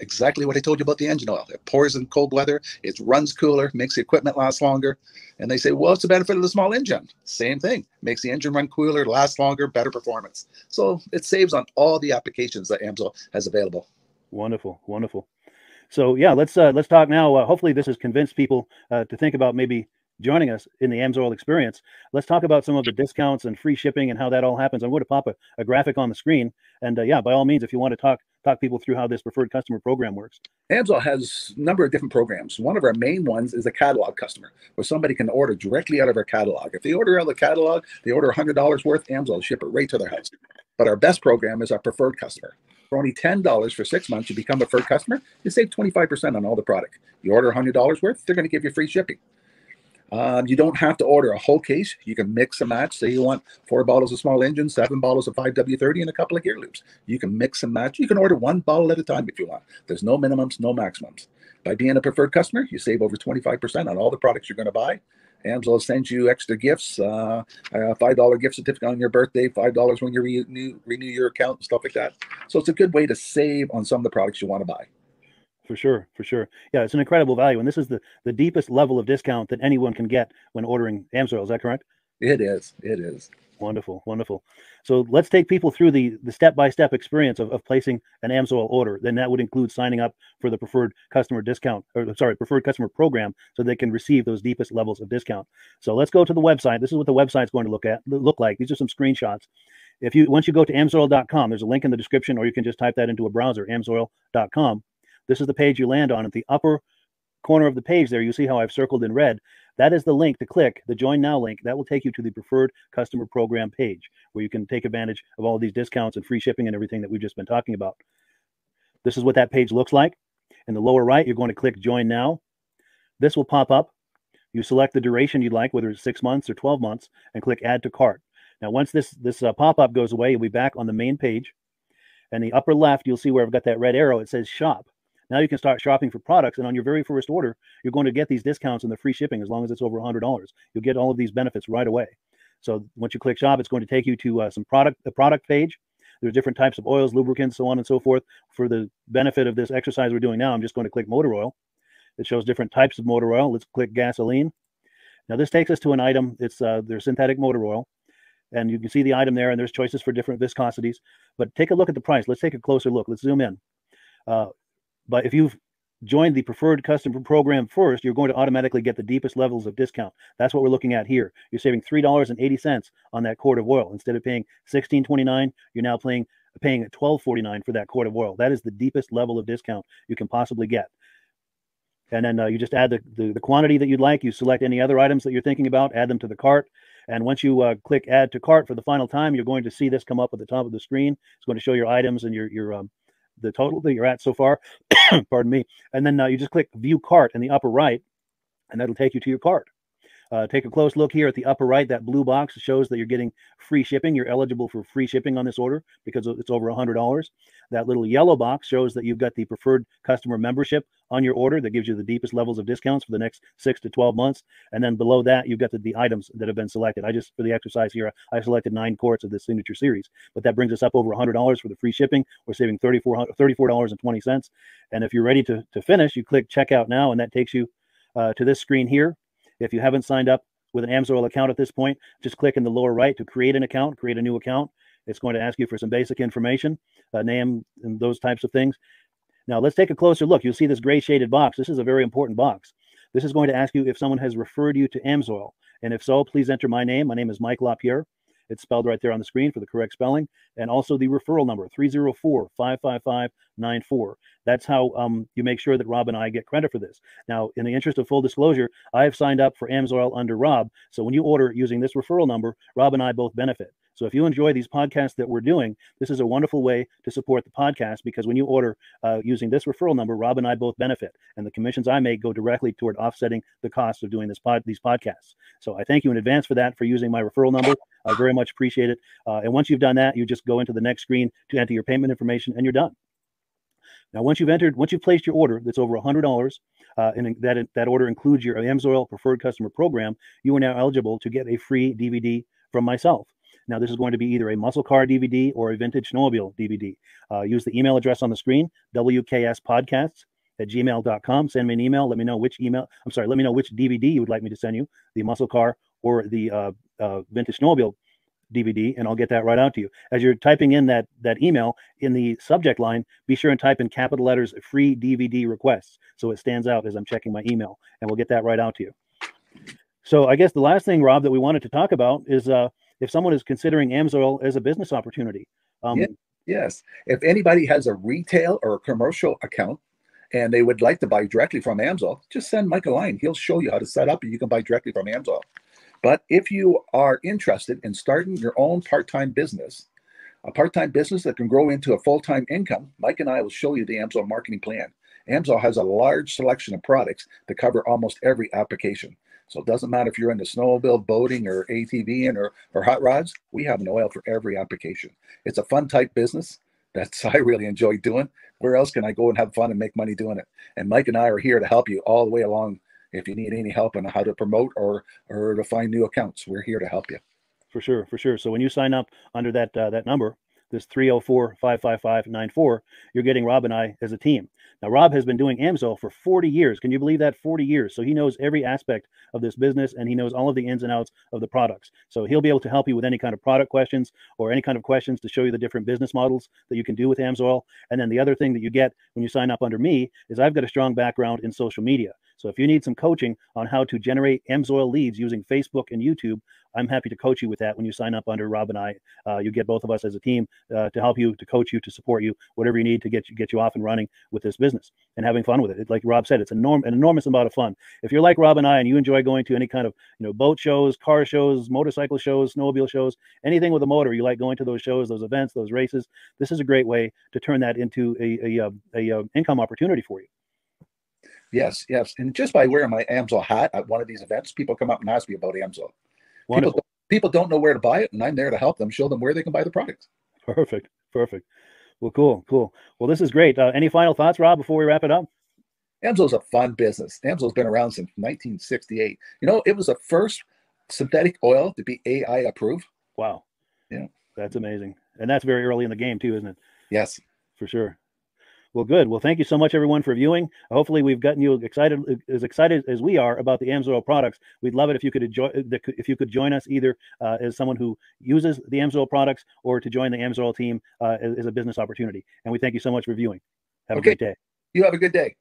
Exactly what I told you about the engine oil. It pours in cold weather, it runs cooler, makes the equipment last longer. And they say, well, what's the benefit of the small engine? Same thing. Makes the engine run cooler, last longer, better performance. So it saves on all the applications that Amsoil has available. Wonderful, wonderful. So yeah, let's uh, let's talk now. Uh, hopefully, this has convinced people uh, to think about maybe joining us in the Amsoil experience. Let's talk about some of the discounts and free shipping and how that all happens. I'm going to pop a, a graphic on the screen, and uh, yeah, by all means, if you want to talk talk people through how this preferred customer program works. Amsoil has a number of different programs. One of our main ones is a catalog customer, where somebody can order directly out of our catalog. If they order out of the catalog, they order $100 worth, Amsoil ship it right to their house. But our best program is our preferred customer. For only $10 for six months, you become a preferred customer, you save 25% on all the product. You order $100 worth, they're going to give you free shipping. Um, you don't have to order a whole case. You can mix and match. Say you want four bottles of small engine, seven bottles of 5W30, and a couple of gear lubes. You can mix and match. You can order one bottle at a time if you want. There's no minimums, no maximums. By being a preferred customer, you save over 25% on all the products you're going to buy. Amsoil sends you extra gifts, uh, a $5 gift certificate on your birthday, $5 when you renew, renew your account, and stuff like that. So it's a good way to save on some of the products you want to buy. For sure, for sure. Yeah, it's an incredible value, and this is the the deepest level of discount that anyone can get when ordering Amsoil. Is that correct? It is. It is. Wonderful, wonderful. So let's take people through the the step by step experience of, of placing an Amsoil order. Then that would include signing up for the preferred customer discount, or sorry, preferred customer program, so they can receive those deepest levels of discount. So let's go to the website. This is what the website's going to look at look like. These are some screenshots. If you once you go to amsoil.com, there's a link in the description, or you can just type that into a browser, amsoil.com. This is the page you land on. At the upper corner of the page there, you see how I've circled in red. That is the link to click, the Join Now link. That will take you to the preferred customer program page where you can take advantage of all of these discounts and free shipping and everything that we've just been talking about. This is what that page looks like. In the lower right, you're going to click Join Now. This will pop up. You select the duration you'd like, whether it's six months or 12 months, and click Add to Cart. Now, once this, this uh, pop-up goes away, you'll be back on the main page. And the upper left, you'll see where I've got that red arrow. It says Shop. Now you can start shopping for products, and on your very first order, you're going to get these discounts and the free shipping as long as it's over $100. You'll get all of these benefits right away. So once you click shop, it's going to take you to uh, some product, the product page. There's different types of oils, lubricants, so on and so forth. For the benefit of this exercise we're doing now, I'm just going to click motor oil. It shows different types of motor oil. Let's click gasoline. Now this takes us to an item. It's uh, their synthetic motor oil, and you can see the item there. And there's choices for different viscosities. But take a look at the price. Let's take a closer look. Let's zoom in. Uh, but if you've joined the preferred customer program first, you're going to automatically get the deepest levels of discount. That's what we're looking at here. You're saving three dollars and eighty cents on that quart of oil instead of paying sixteen twenty nine. You're now paying paying twelve forty nine for that quart of oil. That is the deepest level of discount you can possibly get. And then uh, you just add the, the, the quantity that you'd like. You select any other items that you're thinking about, add them to the cart. And once you uh, click add to cart for the final time, you're going to see this come up at the top of the screen. It's going to show your items and your your um, the total that you're at so far. Pardon me. And then uh, you just click view cart in the upper right, and that'll take you to your cart. Uh, take a close look here at the upper right. That blue box shows that you're getting free shipping. You're eligible for free shipping on this order because it's over $100. That little yellow box shows that you've got the preferred customer membership on your order that gives you the deepest levels of discounts for the next six to 12 months. And then below that, you've got the, the items that have been selected. I just, for the exercise here, I selected nine quarts of the signature series, but that brings us up over $100 for the free shipping. We're saving $34, $34.20. And if you're ready to, to finish, you click checkout now, and that takes you uh, to this screen here if you haven't signed up with an AMSOIL account at this point, just click in the lower right to create an account, create a new account. It's going to ask you for some basic information, uh, name, and those types of things. Now, let's take a closer look. You'll see this gray shaded box. This is a very important box. This is going to ask you if someone has referred you to AMSOIL. And if so, please enter my name. My name is Mike LaPierre. It's spelled right there on the screen for the correct spelling. And also the referral number, 304-555-94. That's how um, you make sure that Rob and I get credit for this. Now, in the interest of full disclosure, I have signed up for AMSOIL under Rob. So when you order using this referral number, Rob and I both benefit. So if you enjoy these podcasts that we're doing, this is a wonderful way to support the podcast because when you order uh, using this referral number, Rob and I both benefit, and the commissions I make go directly toward offsetting the cost of doing this pod these podcasts. So I thank you in advance for that for using my referral number. I very much appreciate it. Uh, and once you've done that, you just go into the next screen to enter your payment information, and you're done. Now, once you've entered, once you've placed your order that's over $100, uh, and that that order includes your AMSOIL preferred customer program, you are now eligible to get a free DVD from myself. Now, this is going to be either a muscle car DVD or a vintage snowmobile DVD. Uh, use the email address on the screen, WKSpodcasts at gmail.com. Send me an email. Let me know which email, I'm sorry, let me know which DVD you would like me to send you, the muscle car or the uh, uh, vintage snowmobile DVD, and I'll get that right out to you. As you're typing in that that email in the subject line, be sure and type in capital letters "free DVD requests" so it stands out as I'm checking my email, and we'll get that right out to you. So I guess the last thing, Rob, that we wanted to talk about is uh, if someone is considering AMSOIL as a business opportunity. Um, yeah, yes. If anybody has a retail or a commercial account and they would like to buy directly from AMSOIL, just send Mike a line. He'll show you how to set up and you can buy directly from AMSOIL. But if you are interested in starting your own part time business, a part time business that can grow into a full time income, Mike and I will show you the AMSOIL marketing plan. AMSOIL has a large selection of products that cover almost every application. So it doesn't matter if you're into snowmobile, boating, or ATVing or, or hot rods, we have an oil for every application. It's a fun type business. That's I really enjoy doing. Where else can I go and have fun and make money doing it? And Mike and I are here to help you all the way along. If you need any help on how to promote or or to find new accounts, we're here to help you. For sure, for sure. So when you sign up under that uh, that number, this 304 555 94, you're getting Rob and I as a team. Now, Rob has been doing AMSOIL for 40 years. Can you believe that? 40 years. So he knows every aspect of this business and he knows all of the ins and outs of the products. So he'll be able to help you with any kind of product questions or any kind of questions to show you the different business models that you can do with AMSOIL. And then the other thing that you get when you sign up under me is I've got a strong background in social media. So if you need some coaching on how to generate AMSOIL leads using Facebook and YouTube, I'm happy to coach you with that when you sign up under Rob and I. Uh, you get both of us as a team uh, to help you, to coach you, to support you, whatever you need to get you get you off and running with this business and having fun with it. like Rob said, it's enorm- an enormous amount of fun. If you're like Rob and I and you enjoy going to any kind of you know boat shows, car shows, motorcycle shows, snowmobile shows, anything with a motor, you like going to those shows, those events, those races. This is a great way to turn that into a a, a, a, a income opportunity for you. Yes, yes. And just by wearing my AMSOIL hat at one of these events, people come up and ask me about AMSOIL. People don't, people don't know where to buy it, and I'm there to help them, show them where they can buy the product. Perfect, perfect. Well, cool, cool. Well, this is great. Uh, any final thoughts, Rob, before we wrap it up? AMSOIL's a fun business. AMSOIL's been around since 1968. You know, it was the first synthetic oil to be API approved. Wow. Yeah. That's amazing. And that's very early in the game too, isn't it? Yes. For sure. Well, good. Well, thank you so much, everyone, for viewing. Hopefully, we've gotten you excited as excited as we are about the AMSOIL products. We'd love it if you could enjoy if you could join us either uh, as someone who uses the AMSOIL products or to join the AMSOIL team uh, as, as, a business opportunity. And we thank you so much for viewing. Have okay. a great day. You have a good day.